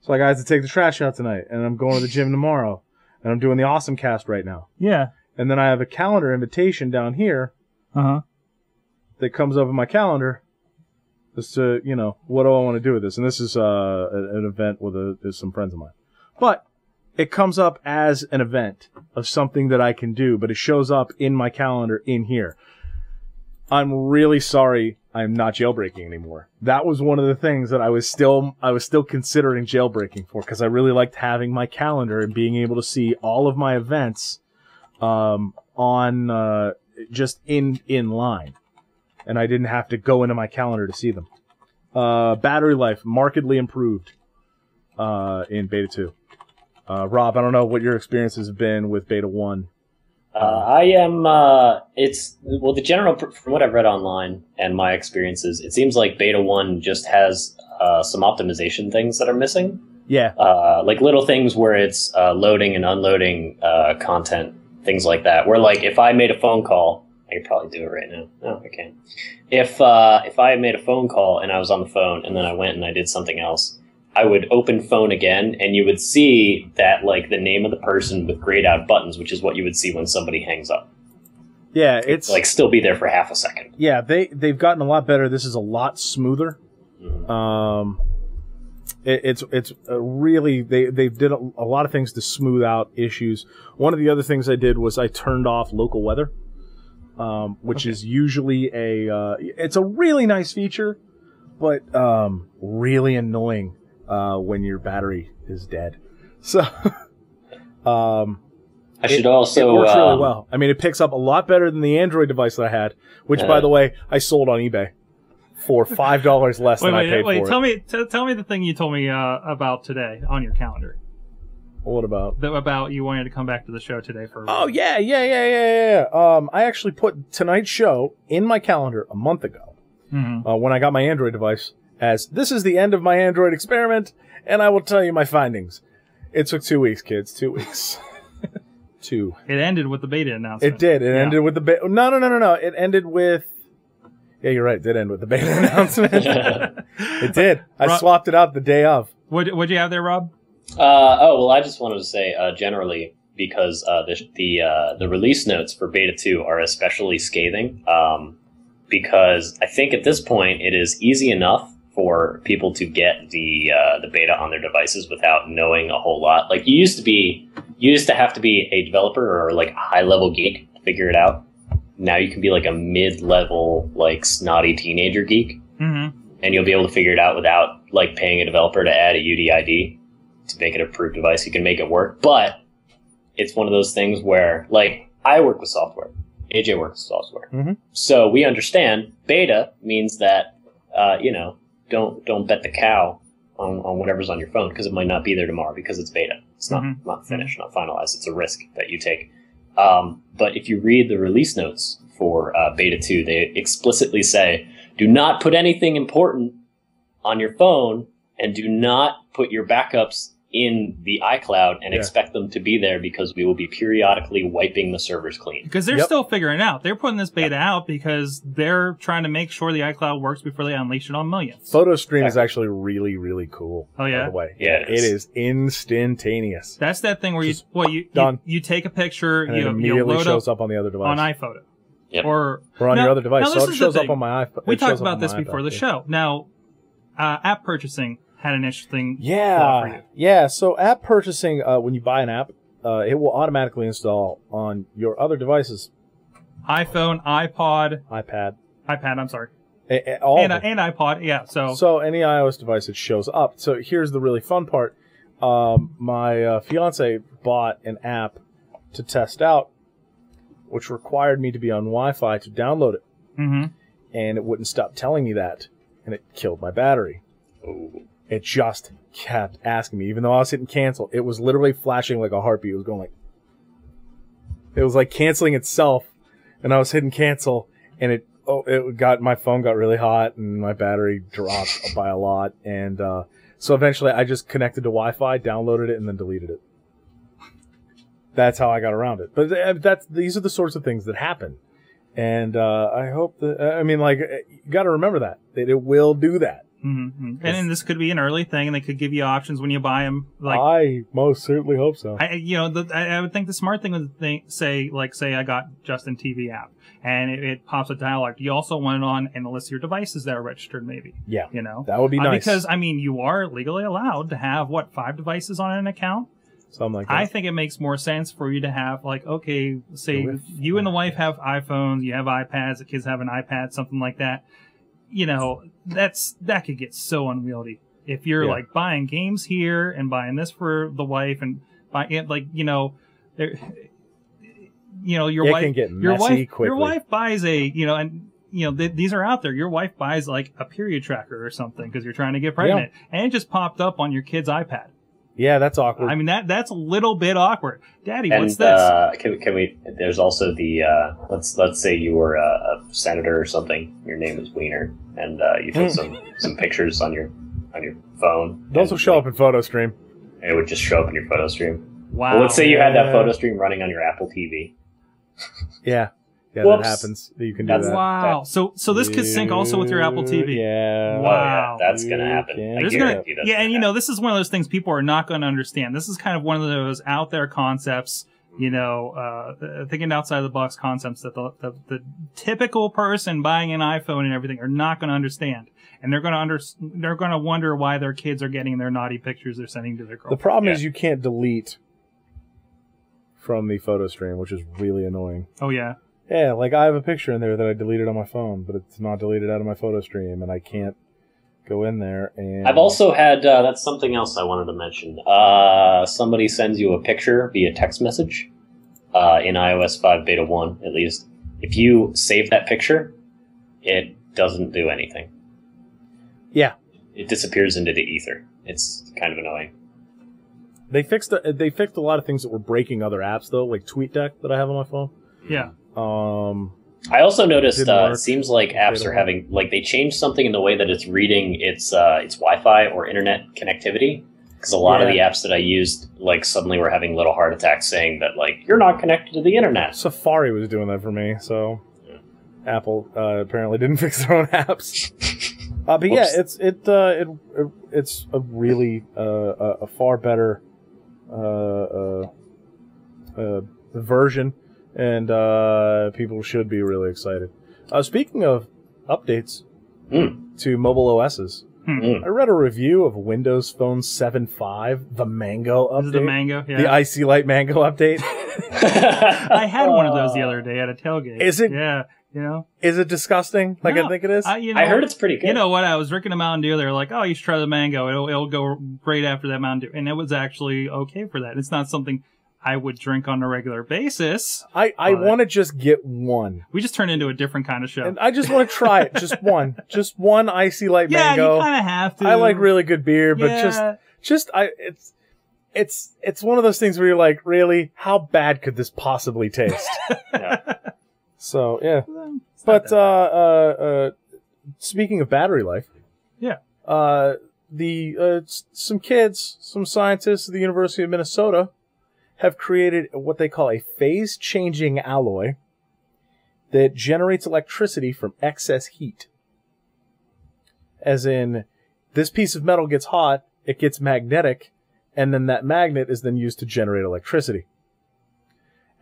So, like, I have to take the trash out tonight, and I'm going to the gym tomorrow, and I'm doing the Awesome Cast right now. Yeah. And then I have a calendar invitation down here Uh huh. that comes up in my calendar as to you know what do I want to do with this, and this is uh, a- an event with, a, with some friends of mine. But it comes up as an event of something that I can do, but it shows up in my calendar in here. I'm really sorry I'm not jailbreaking anymore. That was one of the things that I was still I was still considering jailbreaking for because I really liked having my calendar and being able to see all of my events um, on uh, just in in line and I didn't have to go into my calendar to see them. Uh, battery life markedly improved uh, in Beta 2. Uh, Rob, I don't know what your experiences have been with Beta 1. Uh, I am. Uh, it's well, the general from what I've read online and my experiences. It seems like Beta One just has uh, some optimization things that are missing. Yeah. uh, like little things where it's uh, loading and unloading uh, content, things like that. Where like if I made a phone call, I could probably do it right now. No, I can't. If uh, if I made a phone call and I was on the phone and then I went and I did something else, I would open phone again and you would see that like the name of the person with grayed out buttons, which is what you would see when somebody hangs up. Yeah, it's Like still be there for half a second. yeah, they they've gotten a lot better. This is a lot smoother. Mhm. Um, it, it's it's really they they did a, a lot of things to smooth out issues. One of the other things I did was I turned off local weather, um, which is usually a uh, it's a really nice feature, but um, really annoying uh, when your battery is dead. So. [laughs] Um, I should it also works really um, well. I mean, it picks up a lot better than the Android device that I had, which, by the way, I sold on eBay for [laughs] five dollars less Wait, than I wait, paid wait. for Tell it. me, t- tell me the thing you told me uh, about today on your calendar. What about? That, about you wanted to come back to the show today for. Oh yeah, yeah, yeah, yeah, yeah. yeah. Um, I actually put tonight's show in my calendar a month ago Mhm. uh, when I got my Android device. As this is the end of my Android experiment, and I will tell you my findings. It took two weeks, kids. Two weeks. [laughs] two. It ended with the beta announcement. It did. It Yeah. ended with the beta. No, no, no, no, no. It ended with. Yeah, you're right. It did end with the beta [laughs] announcement. [laughs] it did. I Rob- swapped it out the day of. What what'd you have there, Rob? Uh, oh well, I just wanted to say uh, generally because uh, the the uh, the release notes for Beta Two are especially scathing. Um, because I think at this point it is easy enough for people to get the uh, the beta on their devices without knowing a whole lot. Like you used to be, you used to have to be a developer or like a high level geek to figure it out. Now you can be like a mid level, like snotty teenager geek Mm-hmm. and you'll be able to figure it out without like paying a developer to add a UDID to make it a approved device. You can make it work, but it's one of those things where like I work with software, AJ works with software, Mhm. so we understand beta means that uh, you know don't don't bet the cow on, on whatever's on your phone because it might not be there tomorrow because it's beta. It's not Mhm. not finished, not finalized. It's a risk that you take. Um, but if you read the release notes for uh, beta two, they explicitly say do not put anything important on your phone and do not put your backups in the iCloud and Yeah. expect them to be there because we will be periodically wiping the servers clean. Because they're Yep. still figuring out. They're putting this beta out because they're trying to make sure the iCloud works before they unleash it on millions. Photo PhotoStream is actually really, really cool. Oh, yeah? By the way, Yeah, it is. it is instantaneous, That's that thing where you well you, you done. you take a picture, and it you, you immediately load shows up, up on the other device on iPhoto, Yep. or or on Now- your other device. now So this it is the shows up thing. on my iPhone. we talked about this before iPad, the show. Now, uh, app purchasing had an interesting flaw Yeah, you. yeah. So app purchasing, uh, when you buy an app, uh, it will automatically install on your other devices, iPhone, iPod, iPad, iPad. I'm sorry, a- a- all and, of and iPod. Yeah. So, So any iOS device, it shows up. So here's the really fun part. Um, my uh, fiance bought an app to test out, which required me to be on Wi-Fi to download it, hmm and it wouldn't stop telling me that, and it killed my battery. It just kept asking me, even though I was hitting cancel. It was literally flashing like a heartbeat. It was going like, it was like canceling itself, and I was hitting cancel, and it oh it got my phone got really hot, and my battery dropped by a lot, and uh, so eventually I just connected to Wi-Fi, downloaded it, and then deleted it. That's how I got around it. But uh, that's these are the sorts of things that happen, and uh, I hope that I mean like you got to remember that that it will do that. Hmm And, then this could be an early thing, and they could give you options when you buy them. Like, I most certainly hope so. I, you know, the, I, I would think the smart thing would think, say, like, say I got Justin TV app, and it, it pops a dialog. Do you also want it on and list your devices that are registered? Maybe, yeah, you know, that would be Uh, nice. because I mean, you are legally allowed to have what five devices on an account. something like that. I think it makes more sense for you to have like, okay, say you and the wife have iPhones, you have iPads, the kids have an iPad, something like that. You know, that's that could get so unwieldy if you're Yeah. like buying games here and buying this for the wife and buy it like you know, there, you know your It wife can get your wife quickly. your wife buys a you know and you know th- these are out there. Your wife buys like a period tracker or something because you're trying to get pregnant, and it just popped up on your kid's iPad. Yeah, that's awkward. I mean that that's a little bit awkward. Daddy, And what's this? uh, can, can we? There's also the uh, let's let's say you were a, a senator or something. Your name is Weiner, and uh, you took [laughs] some some pictures on your on your phone. Those will and, show up in photo stream. and It would just show up in your photo stream. Wow. Well, let's say you had that Yeah. photo stream running on your Apple TV. Yeah. Yeah, Whoops. that happens. You can do That's- that. Wow. So so this could sync also with your Apple TV. Yeah. Wow. Oh, yeah, that's gonna happen. can I gonna, yeah, gonna and you know this is one of those things people are not going to understand. This is kind of one of those out there concepts, you know, uh, thinking outside the box concepts that the, the the typical person buying an iPhone and everything are not going to understand, and they're going to under they're going to wonder why their kids are getting their naughty pictures they're sending to their girl. The problem Yeah. is you can't delete from the photo stream, which is really annoying. oh yeah, Yeah, like I have a picture in there that I deleted on my phone, but it's not deleted out of my photo stream, and I can't go in there and. I've also had uh, that's something else I wanted to mention. Uh, somebody sends you a picture via text message uh, in iOS 5 Beta 1, at least. If you save that picture, it doesn't do anything. Yeah. It disappears into the ether. It's kind of annoying. They fixed the, they fixed a lot of things that were breaking other apps though, like TweetDeck that I have on my phone. yeah. Um, I also noticed uh, it seems like apps are having like they changed something in the way that it's reading its uh, its Wi-Fi or internet connectivity. Because a lot of the apps that I used, like suddenly were having little heart attacks saying that like you're not connected to the internet. Safari was doing that for me, so Apple uh, apparently didn't [laughs] fix their own apps. Uh, but yeah, it's it, uh, it it it's a really uh, a, a far better uh, uh, uh, version, and uh, people should be really excited. Uh, speaking of updates Hmm. to mobile OSs, Mm. I read a review of Windows Phone 7.5, the Mango update, is the mango. Yeah. the Icy Light Mango update. [laughs] [laughs] I had one of those the other day at a tailgate. Is it- Yeah. You know. Is it disgusting? Like I think it is. I, you know, I heard it's pretty good. You know what? I was drinking a Mountain Dew. They're like, "Oh, you should try the mango. It'll it'll go great after that Mountain Dew." And it was actually okay for that. It's not something I would drink on a regular basis. I, I want to just get one. We just turned into a different kind of show. And I just want to try it. Just [laughs] one. Just one icy light yeah, mango. you kind of have to. I like really good beer, but Yeah. just just I it's it's it's one of those things where you're like, really, how bad could this possibly taste? [laughs] Yeah. so yeah. It's not But that uh, uh, uh, speaking of battery life, Yeah. uh, the uh, s- some kids, some scientists at the University of Minnesota, have created what they call a phase-changing alloy that generates electricity from excess heat. As in, this piece of metal gets hot, it gets magnetic, and then that magnet is then used to generate electricity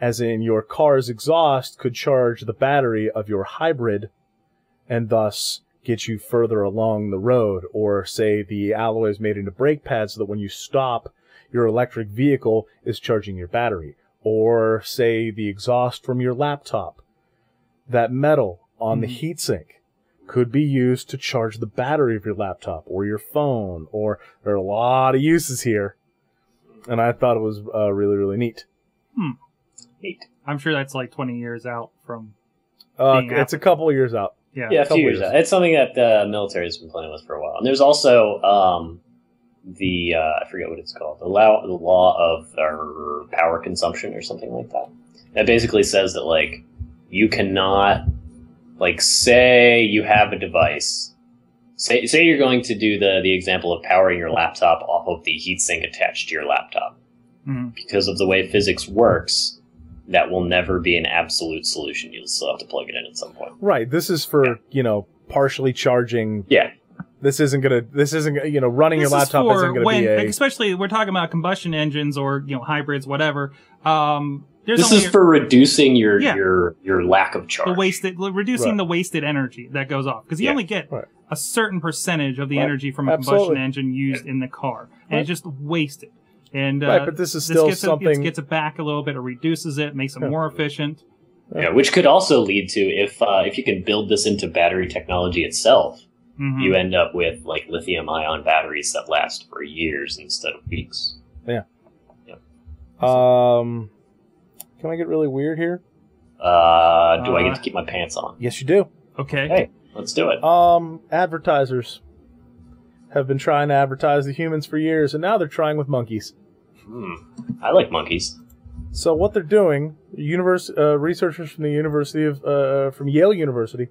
as in your car's exhaust could charge the battery of your hybrid and thus get you further along the road or say the alloy is made into brake pads so that when you stop your electric vehicle is charging your battery or say the exhaust from your laptop that metal on the heatsink could be used to charge the battery of your laptop or your phone or there are a lot of uses here and i thought it was uh, really really neat Hmm. Neat. I'm sure that's like 20 years out from. Uh, being it's a couple of years out. Yeah. Yeah, a couple few years years. out. It's something that the military has been playing with for a while. And there's also um, the uh, I forget what it's called, the law, the law of uh, power consumption or something like that. That basically says that like you cannot like say you have a device. Say, say you're going to do the, the example of powering your laptop off of the heatsink attached to your laptop. Mhm. Because of the way physics works, that will never be an absolute solution. You'll still have to plug it in at some point. Right. This is for you know partially charging. Yeah, This isn't gonna. This isn't gonna- you know running This your laptop for isn't gonna when, be a. especially we're talking about combustion engines or you know hybrids, whatever. Um, there's this only is for reducing your Yeah. your your lack of charge. the wasted, reducing Right. the wasted energy that goes off because you Yeah. only get Right. a certain percentage of the Right. energy from a Absolutely. combustion engine used in the car, and Right. it's just wasted. And uh, Right, but this is still gets it, something- gets it back a little bit, it reduces it, makes it Yeah. more efficient. Yeah, which could also lead to if uh, if you can build this into battery technology itself, Mhm. you end up with like lithium ion batteries that last for years instead of weeks. Yeah. Um, can I get really weird here? Uh, do I Uh, get to keep my pants on? Yes, you do. okay. Hey, let's do it. Um, advertisers have been trying to advertise the humans for years, and now they're trying with monkeys. Hmm. I like monkeys. So what they're doing, univers- uh, researchers from the University of uh, from Yale University,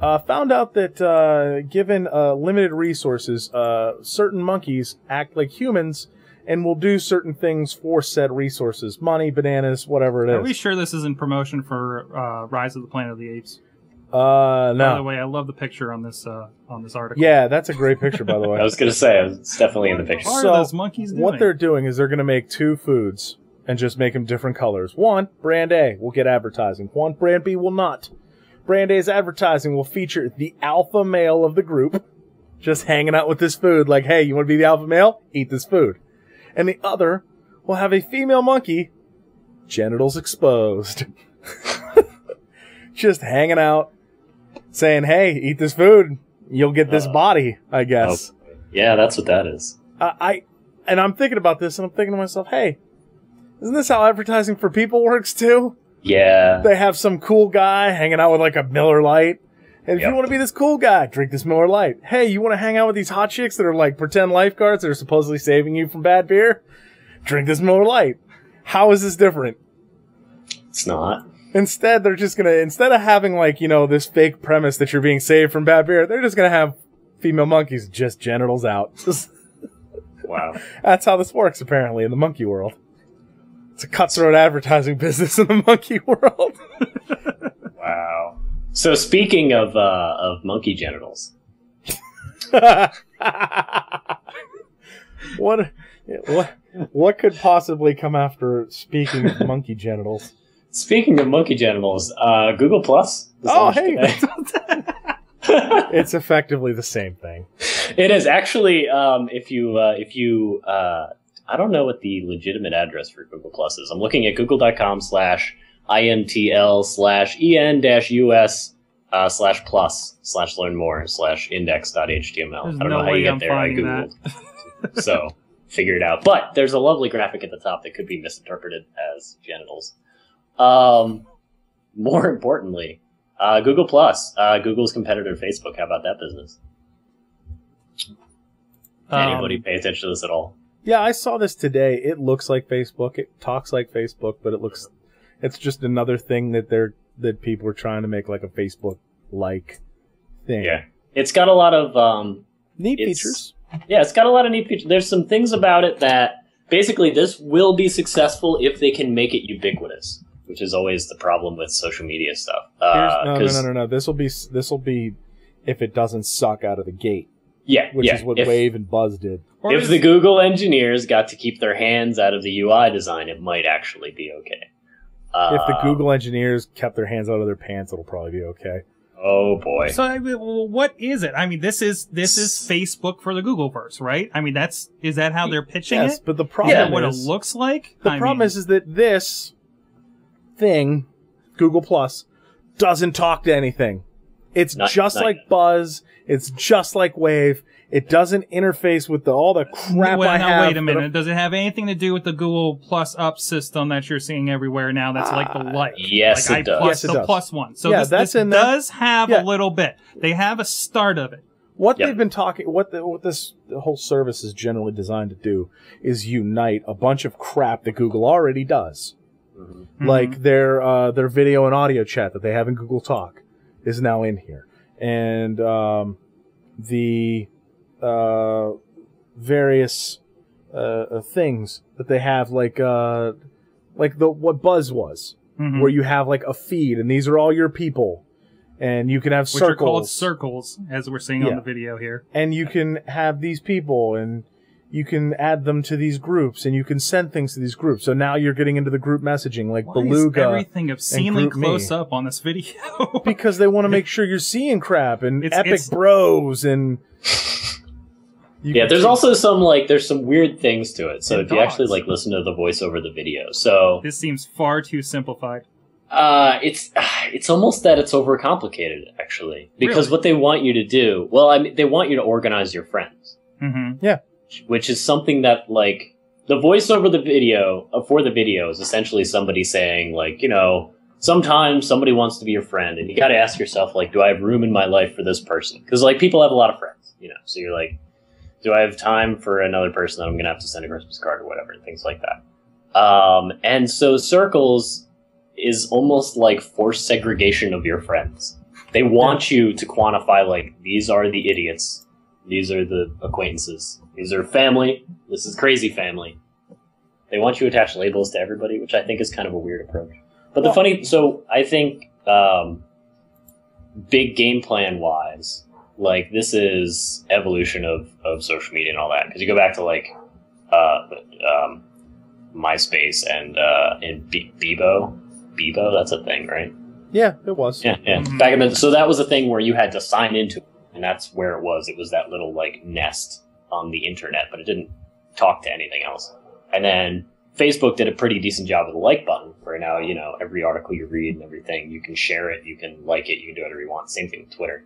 uh, found out that uh, given uh, limited resources, uh, certain monkeys act like humans and will do certain things for said resources money, bananas, whatever it is. Are we sure this isn't promotion for uh, Rise of the Planet of the Apes? Uh, By the way, I love the picture on this uh, on this article. Yeah, that's a great picture, by the [laughs] way. I was gonna say it's definitely in the picture. What So, are those monkeys doing? What they're doing is they're going to make two foods and just make them different colors. One, brand A will get advertising. One, brand B will not. Brand A's advertising will feature the alpha male of the group just hanging out with this food like, hey, you want to be the alpha male? Eat this food. And the other will have a female monkey, genitals exposed, [laughs] just hanging out saying, hey, eat this food. You'll get this Uh, body, I guess. Yeah, that's what that is. I, I and I'm thinking about this and I'm thinking to myself, hey, isn't this how advertising for people works too? Yeah. They have some cool guy hanging out with like a Miller Lite. And if Yep. you want to be this cool guy, drink this Miller Lite. Hey, you want to hang out with these hot chicks that are like pretend lifeguards that are supposedly saving you from bad beer? Drink this Miller Lite. How is this different? It's not. Instead, they're just gonna instead of having like you know this fake premise that you're being saved from bad beer, they're just gonna have female monkeys just genitals out. [laughs] Wow. That's how this works, apparently, in the monkey world. It's a cutthroat advertising business in the monkey world. [laughs] wow. So speaking of uh, of monkey genitals, [laughs] what, what, what could possibly come after speaking of [laughs] monkey genitals? speaking of monkey genitals, uh, Google Plus. Oh, hey. It's effectively the same thing. it is actually. Um, if you uh, if you uh, I don't know what the legitimate address for Google Plus is. I'm looking at google.com slash intl slash en dash us uh, slash plus slash learn more slash index.html. There's I don't no know how you get I'm there. I googled. so figure it out. But there's a lovely graphic at the top that could be misinterpreted as genitals. Um, more importantly, uh, Google Plus, uh, Google's competitor Facebook. How about that business? Anybody Um, pay attention to this at all? Yeah, I saw this today. It looks like Facebook. It talks like Facebook, but it looks, it's just another thing that they're, that people are trying to make like a Facebook like thing. Yeah, it's got a lot of um, Neat features. yeah, it's got a lot of neat features. There's some things about it that basically this will be successful if they can make it ubiquitous, which is always the problem with social media stuff. Uh, no, no, no, no, no. This will be this will be if it doesn't suck out of the gate, Yeah, which yeah. is what if, Wave and Buzz did. or if is- the Google engineers got to keep their hands out of the UI design, it might actually be okay. Uh, if the Google engineers kept their hands out of their pants, it'll probably be okay. oh boy, So I mean, well, what is it? I mean, this is this is Facebook for the Googleverse, right? I mean, that's is that how they're pitching Yes, it? but the Is problem that what is it looks like? the I problem mean, is is that this thing, Google Plus, doesn't talk to anything. It's Not- just not like yet. Buzz. It's just like Wave. It doesn't interface with the, all the crap well, I now, have. wait a minute. Does it have anything to do with the Google Plus Up system that you're seeing everywhere now? That's like the Uh, light. yes, like it does. Plus, Yes, it the does. plus one. So Yeah, this, that's this in there. does have Yeah. a little bit. They have a start of it. What Yep. they've been talking, what the, what this whole service is generally designed to do is unite a bunch of crap that Google already does. Mm-hmm. Like their uh, their video and audio chat that they have in Google Talk is now in here, and um, the uh, various uh, uh, things that they have, like uh, like the what Buzz was, Mhm. where you have like a feed, and these are all your people, and you can have which circles are called circles, as we're seeing on the video here. and you can have these people and you can add them to these groups and you can send things to these groups. So now you're getting into the group messaging like Why is everything obscenely GroupMe. close up on this video? [laughs] because they want to make sure you're seeing crap and It's- epic it's- bros and you yeah, there's see- also some like there's some weird things to it. So And if you actually like listen to the voice over the video, so this seems far too simplified. Uh, it's [sighs] it's almost that it's overcomplicated actually because Really? what they want you to do. Well, I mean, they want you to organize your friends, hmm which is something that like the voiceover the video uh, for the video is essentially somebody saying like you know sometimes somebody wants to be your friend and you got to ask yourself like do I have room in my life for this person? Because like people have a lot of friends you know so you're like do I have time for another person that I'm gonna have to send a Christmas card or whatever And things like that? Um, and so circles is almost like forced segregation of your friends. They want you to quantify like these are the idiots, these are the acquaintances, these are family, this is crazy family. They want you to attach labels to everybody, which I think is kind of a weird approach. But the Well- funny, so I think um, big game plan wise, like this is evolution of, of social media and all that. Because you go back to like uh, um, MySpace and uh, and Be- Bebo, Bebo, that's a thing, right? Yeah, it was. Yeah, yeah. Mhm. Back in the so that was a thing where you had to sign into, it, and that's where it was. It was that little like nest on the internet, but it didn't talk to anything else. And then Facebook did a pretty decent job with the like button, where now you know every article you read and everything, you can share it, you can like it, you can do whatever you want. Same thing with Twitter.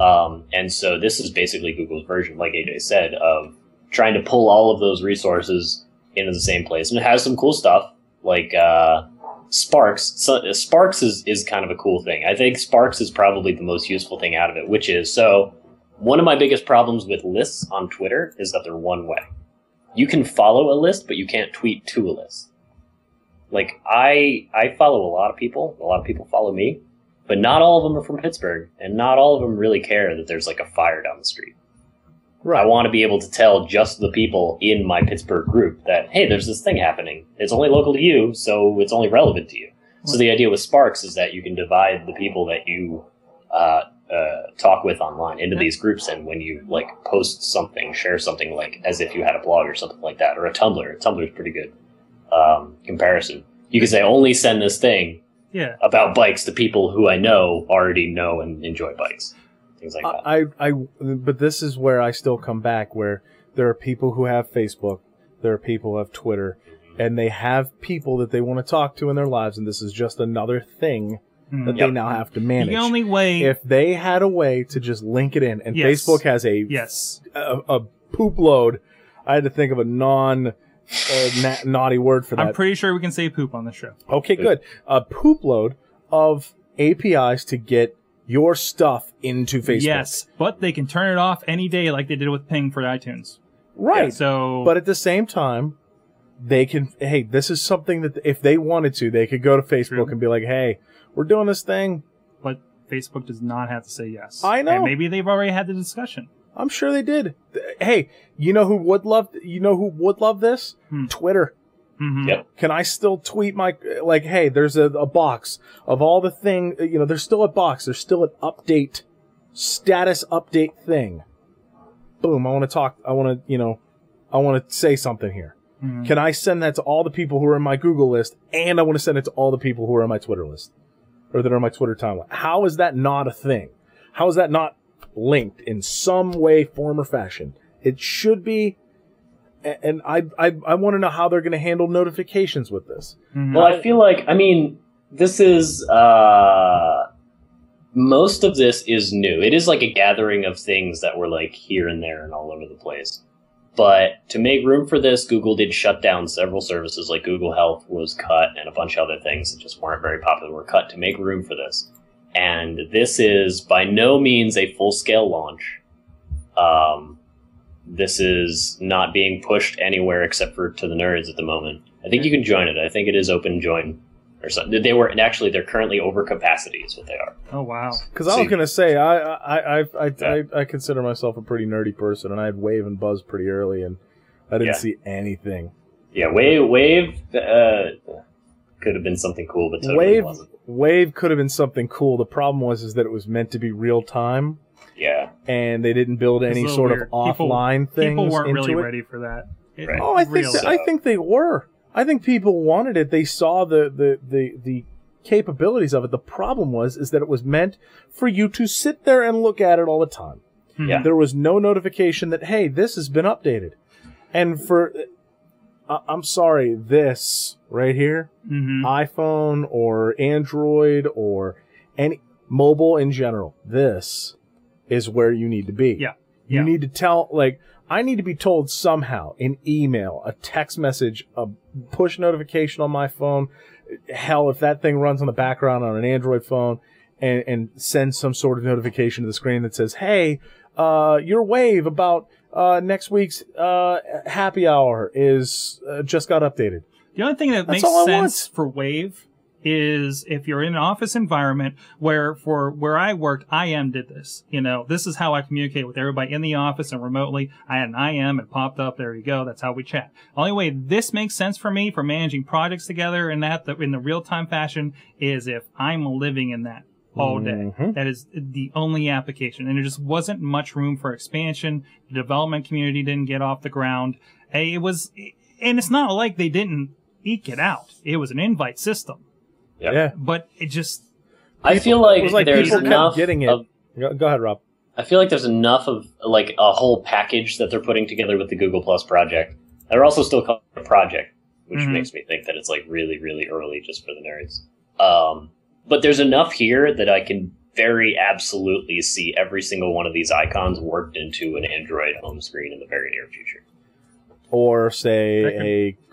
Um, and so this is basically Google's version, like AJ said, of trying to pull all of those resources into the same place, and it has some cool stuff like. Uh, Sparks. So, Sparks is, is kind of a cool thing. I think Sparks is probably the most useful thing out of it, which is so one of my biggest problems with lists on Twitter is that they're one way. You can follow a list, but you can't tweet to a list. Like I I follow a lot of people, a lot of people follow me, but not all of them are from Pittsburgh, and not all of them really care that there's like a fire down the street. Right. I want to be able to tell just the people in my Pittsburgh group that, hey, there's this thing happening. It's only local to you, so it's only relevant to you. So the idea with Sparks is that you can divide the people that you uh, uh, talk with online into these groups, and when you like post something, share something like as if you had a blog or something like that, or a Tumblr. Tumblr is pretty good um, comparison. You can say only send this thing Yeah. about bikes to people who I know already know and enjoy bikes, things like that. I, I, but this is where I still come back. Where there are people who have Facebook, there are people who have Twitter, and they have people that they want to talk to in their lives, and this is just another thing Mhm. that Yep. they now have to manage. The only way. if they had a way to just link it in, and Yes. Facebook has a, yes. a a poop load, I had to think of a non uh, na- naughty word for that. I'm pretty sure we can say poop on the show. Okay, good. A poop load of APIs to get your stuff into Facebook. Yes, but they can turn it off any day, like they did with Ping for iTunes. Right. So, But at the same time, they can, hey, this is something that if they wanted to, they could go to Facebook True. and be like, hey, we're doing this thing. but Facebook does not have to say yes. I know. And maybe they've already had the discussion. I'm sure they did. Hey, you know who would love, you know who would love this? Hmm. Twitter. Hmm Yep. Can I still tweet my, like, hey, there's a, a box of all the thing, you know, there's still a box. There's still an update, status update thing. Boom. I want to talk. I want to, you know, I want to say something here. Mhm. Can I send that to all the people who are in my Google list, and I want to send it to all the people who are on my Twitter list, or that are on my Twitter timeline? How is that not a thing? How is that not linked in some way, form, or fashion? It should be, and I I, I want to know how they're going to handle notifications with this. Mhm. Well, I feel like I mean this is uh most of this is new. It is like a gathering of things that were like here and there and all over the place. But to make room for this, Google did shut down several services like Google Health was cut and a bunch of other things that just weren't very popular were cut to make room for this. And this is by no means a full scale launch. Um, this is not being pushed anywhere except for to the nerds at the moment. I think you can join it. I think it is open join or something. They were actually they're currently over capacity is what they are. oh wow. Because I was going to say I I I I, Yeah. I I consider myself a pretty nerdy person, and I had Wave and Buzz pretty early, and I didn't Yeah. see anything. Yeah, Wave Wave uh, could have been something cool, but totally Wave wasn't. Wave could have been something cool. The problem was is that it was meant to be real time. Yeah, and they didn't build any sort weird. of offline things People weren't into really it. ready for that. It- Right. Oh, I think real. that, I think they were. I think people wanted it. They saw the, the the the capabilities of it. The problem was is that it was meant for you to sit there and look at it all the time. Mhm. Yeah. There was no notification that hey, this has been updated. And for I- I'm sorry, this right here, Mhm. iPhone or Android or any mobile in general, this is where you need to be. Yeah. You need to tell, like, I need to be told somehow, an email, a text message, a push notification on my phone. Hell, if that thing runs on the background on an Android phone and, and sends some sort of notification to the screen that says, hey, uh, your wave about, uh, next week's, uh, happy hour is, uh, just got updated. The only thing that That's makes sense want. for Wave is if you're in an office environment where for where I worked, IM did this. You know, this is how I communicate with everybody in the office and remotely. I had an IM, it popped up. There you go. That's how we chat. Only way this makes sense for me for managing projects together and that the, in the real time fashion is if I'm living in that all day. Mhm. That is the only application. And there just wasn't much room for expansion. The development community didn't get off the ground. It was, and it's not like they didn't eke it out. It was an invite system, Yep. Yeah. but it just, I feel like, like there's enough getting it. of Go, go ahead, Rob. I feel like there's enough of like a whole package that they're putting together with the Google Plus project. They're also still calling it a project, which Mhm. makes me think that it's like really, really early just for the nerds. Um, but there's enough here that I can very absolutely see every single one of these icons worked into an Android home screen in the very near future. Or say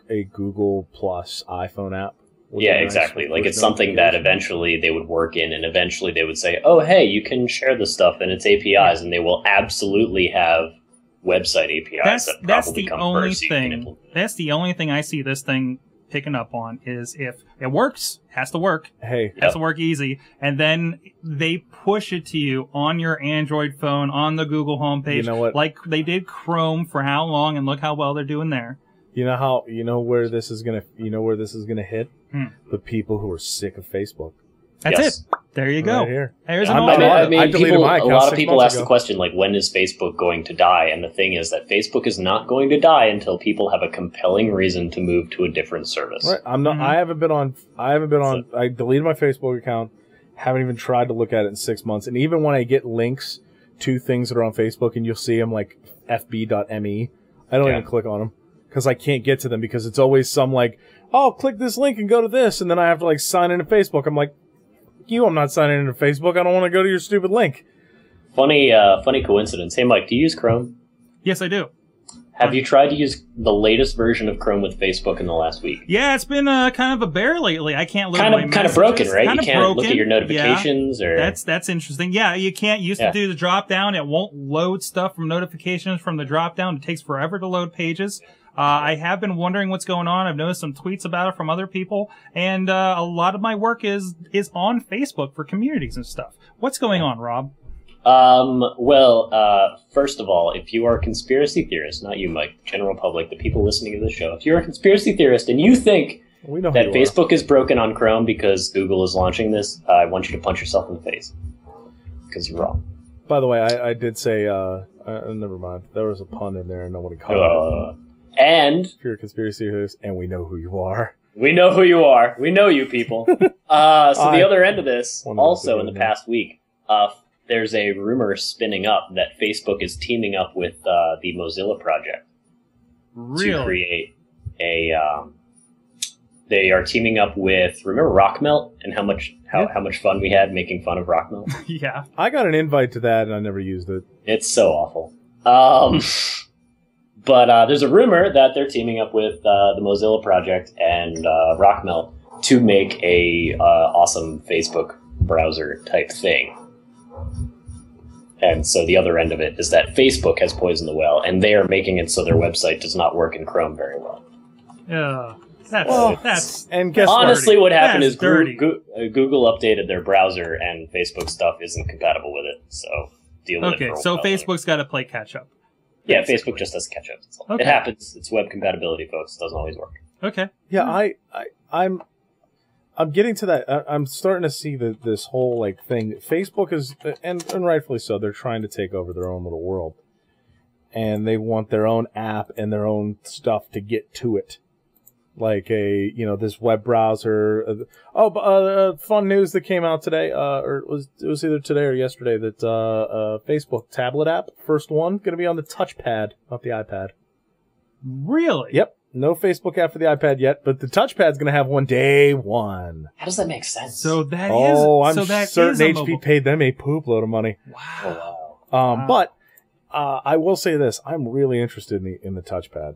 a a Google Plus iPhone app. Would be yeah, exactly. Like it's something that eventually they would work in, and eventually they would say, "Oh, hey, you can share this stuff and its APIs," and they will absolutely have website APIs that's, that that's the come only first. so you can thing, that's the only thing I see this thing picking up on is if it works, has to work, Hey, Yep. has to work easy, and then they push it to you on your Android phone on the Google homepage, You know what? like they did Chrome for how long, and look how well they're doing there. you know how you know where this is gonna you know where this is gonna hit? Hmm. The people who are sick of Facebook. That's Yes. it. There you go. Right here. There's an I mean, all. I mean I people, my a lot of people months ask the question, like, when is Facebook going to die? And the thing is that Facebook is not going to die until people have a compelling reason to move to a different service. Right. I'm not. Mhm. I haven't been on. I haven't been on. I deleted my Facebook account. Haven't even tried to look at it in six months. And even when I get links to things that are on Facebook, and you'll see them like fb.me, I don't Yeah. even click on them because I can't get to them because it's always some like, oh, click this link and go to this, and then I have to like sign into Facebook. I'm like, you, I'm not signing into Facebook. I don't want to go to your stupid link. Funny, uh, funny coincidence. Hey, Mike, do you use Chrome? Yes, I do. Have you tried to use the latest version of Chrome with Facebook in the last week? Yeah, it's been uh, kind of a bear lately. I can't look Kind at my of, kind of broken, right? Kind you can't look at your Yeah. notifications or That's that's interesting. Yeah, you can't used Yeah. to do the drop down. It won't load stuff from notifications from the drop down. It takes forever to load pages. Uh, I have been wondering what's going on. I've noticed some tweets about it from other people, and uh, a lot of my work is is on Facebook for communities and stuff. What's going on, Rob? Um, well, uh, first of all, if you are a conspiracy theorist, not you, Mike, the general public, the people listening to the show, if you're a conspiracy theorist and you think We know that you are. Facebook is broken on Chrome because Google is launching this, uh, I want you to punch yourself in the face. Because you're wrong. By the way, I, I did say. Uh, uh, never mind. There was a pun in there, and nobody caught it. And If you're a conspiracy theorist, and we know who you are. we know who you are. We know you people. [laughs] uh, so I the other end of this, also in the past week, uh, there's a rumor spinning up that Facebook is teaming up with uh, the Mozilla project. to create a. Um, they are teaming up with remember Rockmelt and how much how, Yeah. how much fun we had making fun of Rockmelt. [laughs] yeah. I got an invite to that, and I never used it. it's so awful. Um, [laughs] but uh, there's a rumor that they're teaming up with uh, the Mozilla project and uh, Rockmelt to make a uh, awesome Facebook browser type thing. And so the other end of it is that Facebook has poisoned the well, and they are making it so their website does not work in Chrome very well. Yeah. That's Well, that's And guess what? Honestly, what happened That's is Goo- dirty. Uh, Google updated their browser, and Facebook stuff isn't compatible with it. So deal with okay. it. for a So. Facebook's got to play catch up. Yeah, basically. Facebook just doesn't catch up. Okay. It happens. It's web compatibility, folks. It doesn't always work. Okay. Yeah, I, I, I'm, I'm getting to that. I, I'm starting to see the, this whole like thing. Facebook is, and, and rightfully so, they're trying to take over their own little world, and they want their own app and their own stuff to get to it. Like a, you know, this web browser. Uh, oh, but, uh, fun news that came out today, uh, or it was it was either today or yesterday that uh, uh, Facebook tablet app, first one, going to be on the touchpad, not the iPad. Really? Yep. No Facebook app for the iPad yet, but the touchpad's going to have one day one. How does that make sense? So that is. oh, I'm so that certain is HP mobile- paid them a poop load of money. Wow. wow. Um, Wow. But uh, I will say this: I'm really interested in the in the touchpad.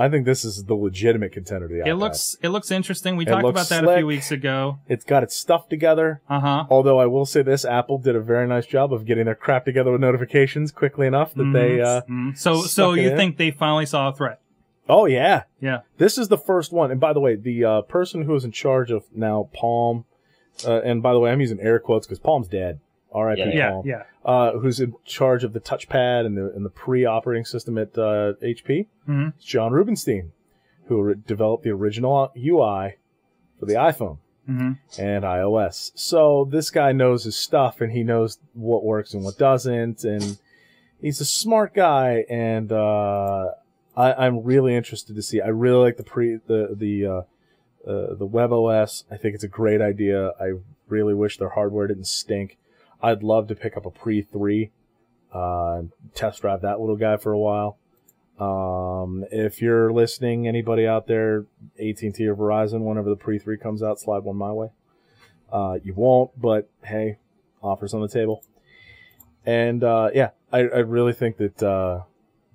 I think this is the legitimate contender to the It looks it looks interesting. We It talked about that a few weeks ago. It's got its stuff together. Uh huh. Although I will say this: Apple did a very nice job of getting their crap together with notifications quickly enough that they. Uh, So so it you in. think they finally saw a threat? Oh yeah, Yeah. this is the first one. And by the way, the uh, person who is in charge of now Palm, uh, and by the way, I'm using air quotes because Palm's dead. R.I.P. Yeah, Yeah. Palm. Yeah. Uh, who's in charge of the touchpad and the and the pre-operating system at uh, HP? Mhm. It's Jon Rubinstein, who re- developed the original UI for the iPhone hmm and iOS. So this guy knows his stuff and he knows what works and what doesn't, and he's a smart guy. And uh, I, I'm really interested to see. I really like the pre the the uh, uh, the web OS. I think it's a great idea. I really wish their hardware didn't stink. I'd love to pick up a pre three, uh, test drive that little guy for a while. Um, if you're listening, anybody out there, AT&T or Verizon, whenever the pre three comes out, slide one my way. Uh, you won't, but hey, offers on the table. And uh, yeah, I, I really think that uh,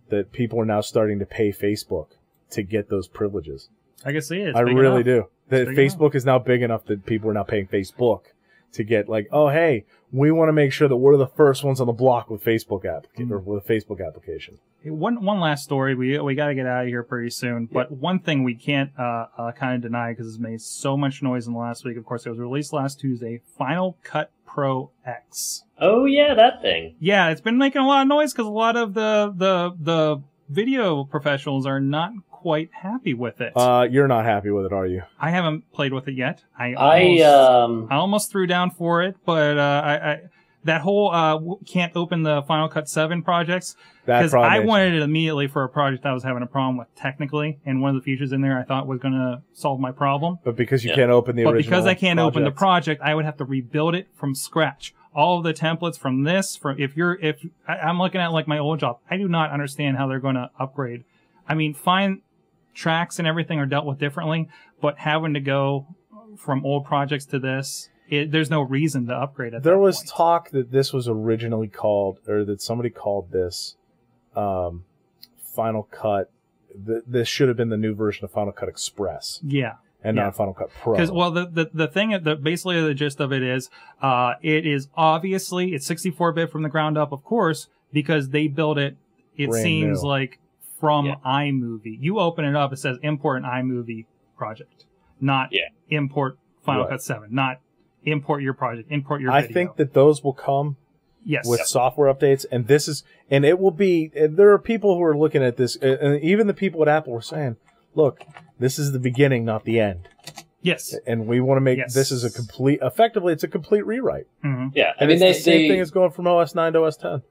that people are now starting to pay Facebook to get those privileges. I can see it. It's I really enough. do. That big enough. Facebook is now big enough that people are now paying Facebook to get like, oh hey, we want to make sure that we're the first ones on the block with Facebook app Mm. or with a Facebook application. One one last story. We we got to get out of here pretty soon. But one thing we can't uh, uh, kind of deny because it's made so much noise in the last week. Of course, it was released last Tuesday. Final Cut Pro X. Oh yeah, that thing. Yeah, it's been making a lot of noise because a lot of the the the video professionals are not quite happy with it. Uh, you're not happy with it, are you? I haven't played with it yet. I I almost, um I almost threw down for it, but uh, I, I that whole uh, can't open the Final Cut Seven projects because I wanted it immediately for a project I was having a problem with technically, and one of the features in there I thought was going to solve my problem. but because you Yeah. can't open the But original because I can't open the project- project, I would have to rebuild it from scratch. All of the templates from this, from if you're if I, I'm looking at like my old job, I do not understand how they're going to upgrade. I mean, fine, tracks and everything are dealt with differently, but having to go from old projects to this, it, there's no reason to upgrade it. there was talk that this was originally called, or that somebody called this um, Final Cut. Th- this should have been the new version of Final Cut Express yeah. and Yeah. not Final Cut Pro. Because well, the, the the thing, the basically the gist of it is, uh, it is obviously it's 64 bit from the ground up, of course, because they built it. It Brand seems new. like from Yeah. iMovie. You open it up, it says import an iMovie project, not Yeah. import Final Right. Cut 7, not import your project, import your I video. think that those will come yes, with software updates, and this is, and it will be. And there are people who are looking at this, and and even the people at Apple were saying, "Look, this is the beginning, not the end, yes, and we want to make Yes. this is a complete. Effectively, it's a complete rewrite. hmm yeah. I And mean it's they, the same they thing as going from OS nine to OS ten.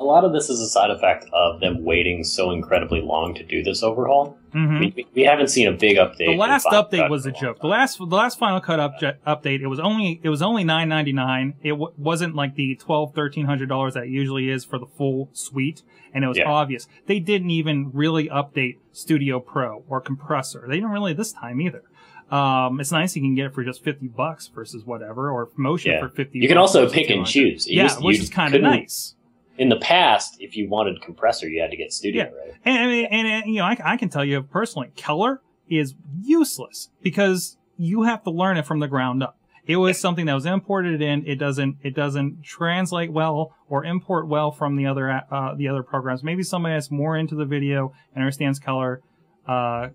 A lot of this is a side effect of them waiting so incredibly long to do this overhaul. hmm We, we haven't seen a big update. the last update Cut was a joke. The last the last Final Cut upje- update it was only it was only nine ninety nine. It w- wasn't like the twelve thirteen hundred dollars that usually is for the full suite, and it was Yeah. obvious they didn't even really update Studio Pro or Compressor. They didn't really this time either. Um, it's nice you can get it for just fifty bucks versus whatever, or Motion Yeah. for fifty. You can also pick and choose. Yeah, which is kind of nice. In the past, if you wanted compressor, you had to get studio, Yeah. right? And, and, and, and, you know, I, I can tell you personally, Color is useless because you have to learn it from the ground up. It was something that was imported in. It doesn't, it doesn't translate well or import well from the other, uh, the other programs. Maybe somebody that's more into the video and understands color uh,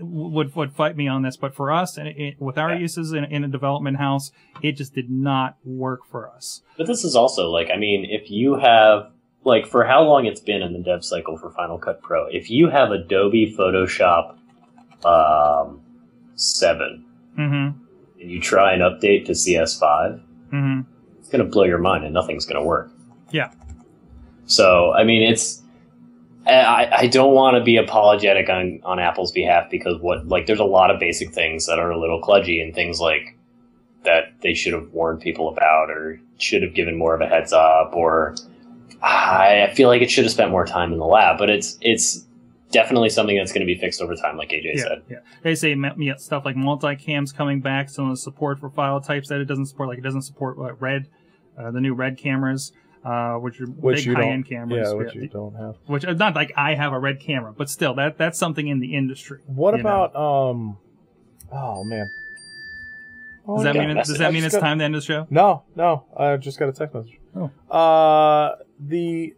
would, would fight me on this. But for us, and it, with our Yeah. uses in, in a development house, it just did not work for us. But this is also like, I mean, if you have like for how long it's been in the dev cycle for Final Cut Pro, if you have Adobe Photoshop um, seven Mm-hmm. and you try and update to CS5, Mm-hmm. it's going to blow your mind and nothing's going to work. Yeah. So, I mean, it's. I, I don't want to be apologetic on, on Apple's behalf because what like there's a lot of basic things that are a little cludgy and things like that they should have warned people about or should have given more of a heads up or I feel like it should have spent more time in the lab but it's it's definitely something that's going to be fixed over time like AJ yeah, said. Yeah, they say yeah, stuff like multicams coming back, some of the support for file types that it doesn't support, like it doesn't support what, red, uh, the new red cameras, uh, which are Which big high-end cameras. yeah, which you don't have. which uh, not like I have a red camera, but still that that's something in the industry. What you know? about um? Oh man. Oh, Does that mean a it, does that I mean just it's got- time to end the show? No, no. I just got a text message. Oh. Uh, the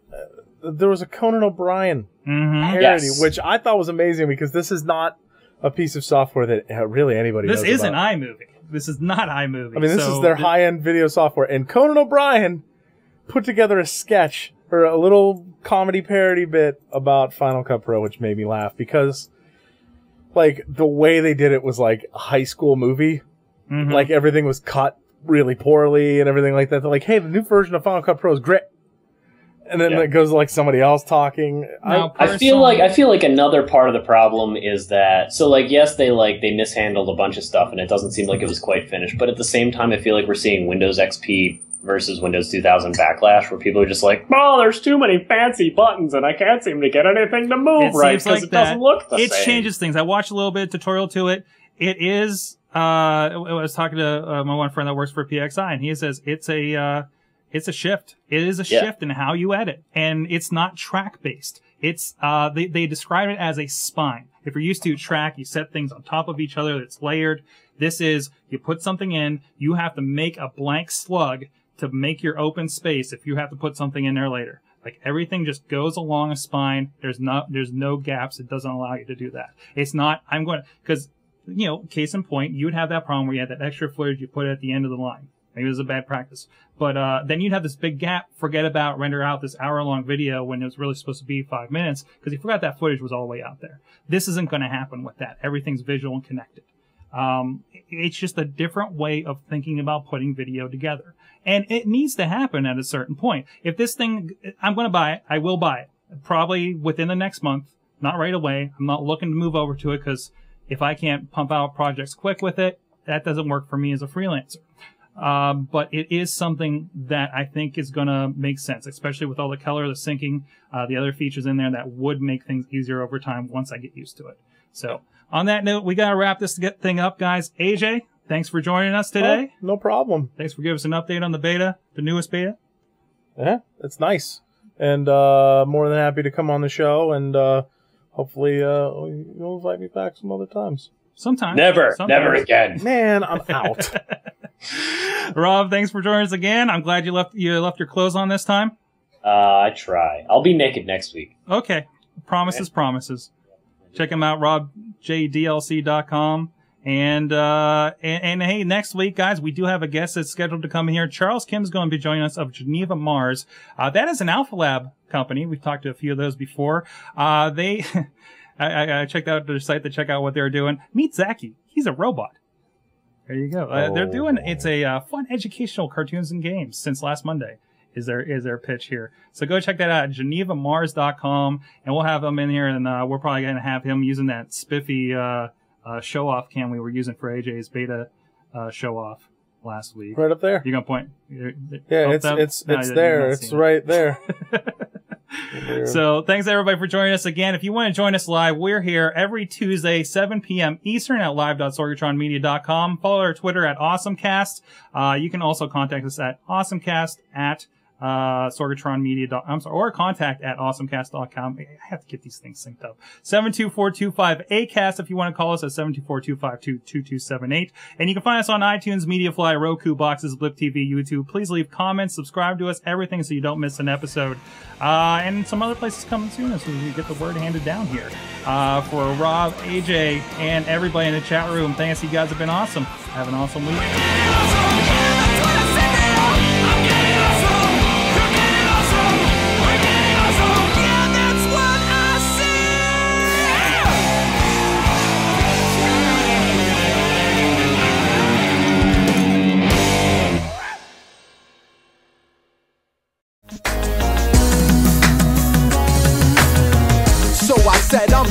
uh, there was a Conan O'Brien hmm parody, Yes. which I thought was amazing because this is not a piece of software that uh, really anybody. This knows isn't about. iMovie. This is not iMovie. I mean, this So is their th- high end video software. And Conan O'Brien put together a sketch or a little comedy parody bit about Final Cut Pro, which made me laugh because, like, the way they did it was like a high school movie. Mhm. Like, everything was cut really poorly and everything like that. They're like, hey, the new version of Final Cut Pro is great. And then Yeah. it goes like somebody else talking. Now, I, I feel like I feel like another part of the problem is that so like yes they like they mishandled a bunch of stuff and it doesn't seem like it was quite finished but at the same time I feel like we're seeing Windows XP versus Windows 2000 backlash where people are just like oh there's too many fancy buttons and I can't seem to get anything to move It right because like it doesn't look the it same. changes things. I watched a little bit tutorial to it. It is. Uh, I was talking to uh, my one friend that works for PXI, and he says it's a uh, it's a shift. It is a Yeah. shift in how you edit, and it's not track based. It's uh, they they describe it as a spine. If you're used to track, you set things on top of each other. It's layered. This is you put something in. You have to make a blank slug to make your open space. If you have to put something in there later. Like everything just goes along a spine. There's not, there's no gaps. It doesn't allow you to do that. It's not, I'm going to, cause, you know, case in point, you would have that problem where you had that extra footage you put at the end of the line. Maybe it was a bad practice. But, uh, then you'd have this big gap, forget about, render out this hour long video when it was really supposed to be five minutes because you forgot that footage was all the way out there. This isn't going to happen with that. Everything's visual and connected. Um, it's just a different way of thinking about putting video together. And it needs to happen at a certain point. If this thing, I'm going to buy it. I will buy it. Probably within the next month. Not right away. I'm not looking to move over to it because if I can't pump out projects quick with it, that doesn't work for me as a freelancer. Um, but it is something that I think is going to make sense, especially with all the color, the syncing, uh, the other features in there that would make things easier over time once I get used to it. So on that note, we got to wrap this thing up, guys. AJ, thanks for joining us today. Oh, no problem. Thanks for giving us an update on the beta, the newest beta. Yeah, that's nice. And uh, more than happy to come on the show, and uh, hopefully uh, you'll invite me back some other times. Sometimes. never Sometimes. never again Man, I'm out. [laughs] [laughs] Rob, thanks for joining us again. I'm glad you left you left your clothes on this time. uh, I try I'll be naked next week Okay. Promises, promises. Check him out, robjdlc.com. And, uh, and, and hey, next week, guys, we do have a guest that's scheduled to come here. Charles Kim's going to be joining us of Geneva Mars. Uh, that is an Alpha Lab company. We've talked to a few of those before. Uh, they, [laughs] I, I, I checked out their site to check out what they're doing. Meet Zaki. He's a robot. There you go. Uh, they're doing, it's a uh, fun educational cartoons and games since last Monday is their is their pitch here. So go check that out at genevamars.com and we'll have him in here and uh, we're probably going to have him using that spiffy uh, uh, show off cam we were using for AJ's beta uh, show off last week. right up there. You gonna point? you're- Yeah, up it's them? it's No, it's there. It's right there. [laughs] So thanks everybody for joining us again. If you want to join us live, we're here every Tuesday, 7 p.m. Eastern at live.sorgatronmedia.com. Follow our Twitter at AwesomeCast. Uh, you can also contact us at AwesomeCast at uh, Sorgatronmedia. I'm sorry, or contact at awesomecast.com. I have to get these things synced up. 72425-ACAST if you want to call us at 724-252-2278. And you can find us on iTunes, Mediafly, Roku, Boxee, Blip TV, YouTube. Please leave comments, subscribe to us, everything so you don't miss an episode. Uh, and some other places coming soon as we get the word handed down here. Uh, for Rob, AJ, and everybody in the chat room, thanks. You guys have been awesome. Have an awesome week.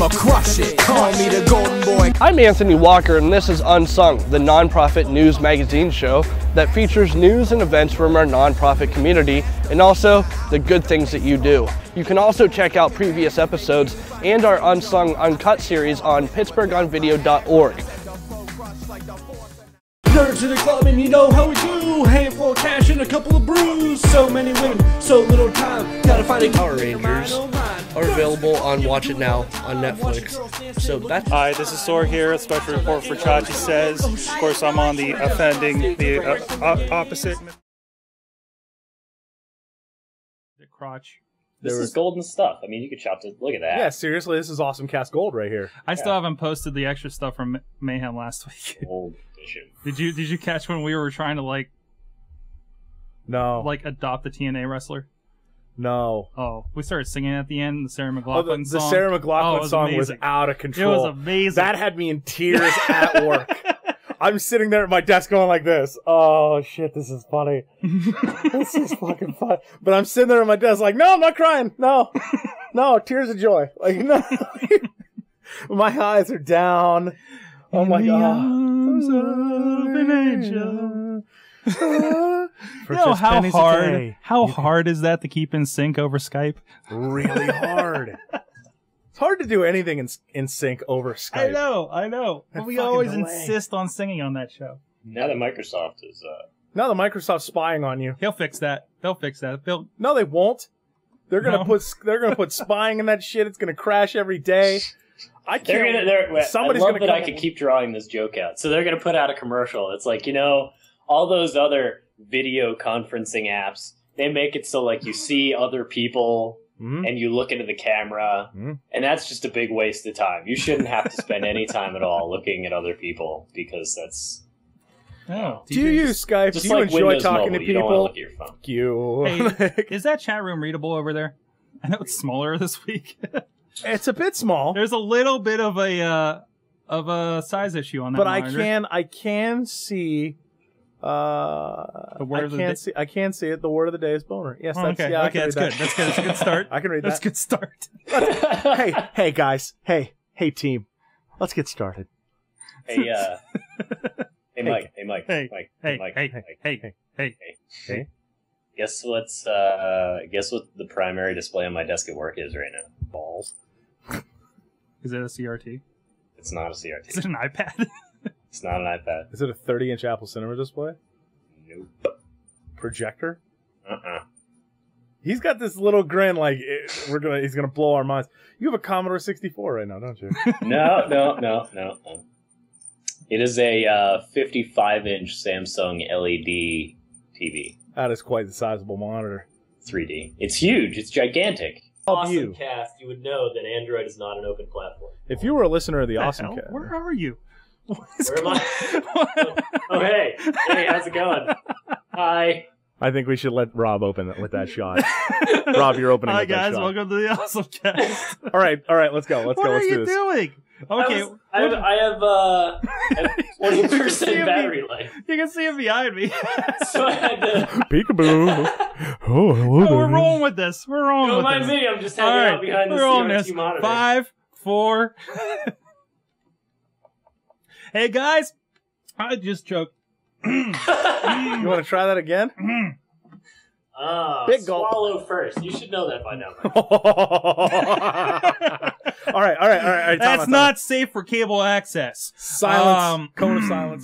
I'ma crush it. Call me the golden boy. I'm Anthony Walker, and this is Unsung, the nonprofit news magazine show that features news and events from our nonprofit community and also the good things that you do. You can also check out previous episodes and our Unsung Uncut series on pittsburghonvideo.org. Nerd to the club and you know how we do. Handful of cash and a couple of brews. So many women, so little time. Gotta find a Power Rangers are available on Watch It Now on Netflix. So that's Hi, this is Sor here. A special report for Chachi Says. Of course, I'm on the offending, the uh, o- opposite. The crotch. This There is was- golden stuff. I mean, you could chop it. Look at that. Yeah, seriously, this is awesome cast gold right here. I still haven't posted the extra stuff from Mayhem last week. Gold edition. did you Did you catch when we were trying to like No, like adopt the TNA wrestler? no. Oh, we started singing at the end the Sarah Oh, McLachlan the, the song. Sarah Oh, McLachlan it was song was out of control. It was amazing. That had me in tears [laughs] at work. I'm sitting there at my desk going like this. Oh shit, this is funny. [laughs] this is fucking fun. But I'm sitting there at my desk like, no, I'm not crying. No, [laughs] no, tears of joy. Like no, my eyes are down. Oh my In the god. arms of an [laughs] angel. [laughs] For You know how hard day. how hard is that to keep in sync over Skype? really hard. [laughs] It's hard to do anything in in sync over Skype. I know, I know. But we always delay. insist on singing on that show. Now that Microsoft is, uh, Now that Microsoft's spying on you. He'll fix that. They'll fix that. They'll No, they won't. They're gonna No. put they're gonna put spying in that shit. It's gonna crash every day. I can't. they're gonna. They're, somebody's I love gonna that I could keep drawing this joke out. So they're gonna put out a commercial. It's like you know all those other video conferencing apps. They make it so like you [laughs] see other people Mhm. and you look into the camera, Mhm. and that's just a big waste of time. You shouldn't have to spend any time at all looking at other people because that's oh, Do you use Skype? just Do you like enjoy Windows talking Mobile. to You don't people? look at your phone. Fuck you. Hey, [laughs] is that chat room readable over there? I know it's smaller this week. [laughs] it's a bit small, There's a little bit of a uh, of a size issue on that. but I monitor. can I can see. Uh, The word I of the can't see. I can see it. The word of the day is boner. Yes, Oh, that's okay, yeah. I okay, can that's read good. that. That's good. That's a good start. [laughs] I can read that. That's a that. good start. [laughs] [laughs] hey, hey guys. Hey, hey team. Let's get started. Hey, uh, hey, Mike. Hey, Mike. Hey, Mike. hey, Mike. hey, Mike. hey, hey. Hey. Guess what's uh guess what the primary display on my desk at work is right now? Balls. Is it a CRT? It's not a CRT. Is it an iPad? [laughs] It's not an iPad. Is it a 30 inch Apple Cinema display? Nope. Projector? Uh-uh. He's got this little grin like eh, we're gonna. He's gonna blow our minds. You have a Commodore 64 right now, don't you? No, [laughs] no, no, no, no. It is a uh, 55 inch Samsung LED TV, that is quite the sizable monitor. 3D. It's huge. It's gigantic. Help awesome you. cast, you would know that Android is not an open platform. If you were a listener of the The Awesome hell? Cast, Where are you? [laughs] What is Where am going- I? [laughs] Oh, hey. Hey, how's it going? Hi. I think we should let Rob open it with that shot. [laughs] Rob, you're opening Hi with that guys, shot. welcome to the Awesome Cast. All right, all right, let's go. Let's what go. are Let's you do this. doing? Okay, I, was- I have, I have uh, I have 20% battery life. you can see it behind me. [laughs] So I had to. Peekaboo. [laughs] oh, hello Oh, we're rolling with this. We're rolling Don't with mind this. me, I'm just hanging right, out behind we're rolling CRT this. monitor. Five, four. [laughs] hey guys, I just choked. You want to try that again? Mm. Ah, Big gulp. swallow first. You should know that by now. Mike. [laughs] all right, all right, all right. all right time out, That's time not safe for cable access. out. silence. Um, Cone of silence.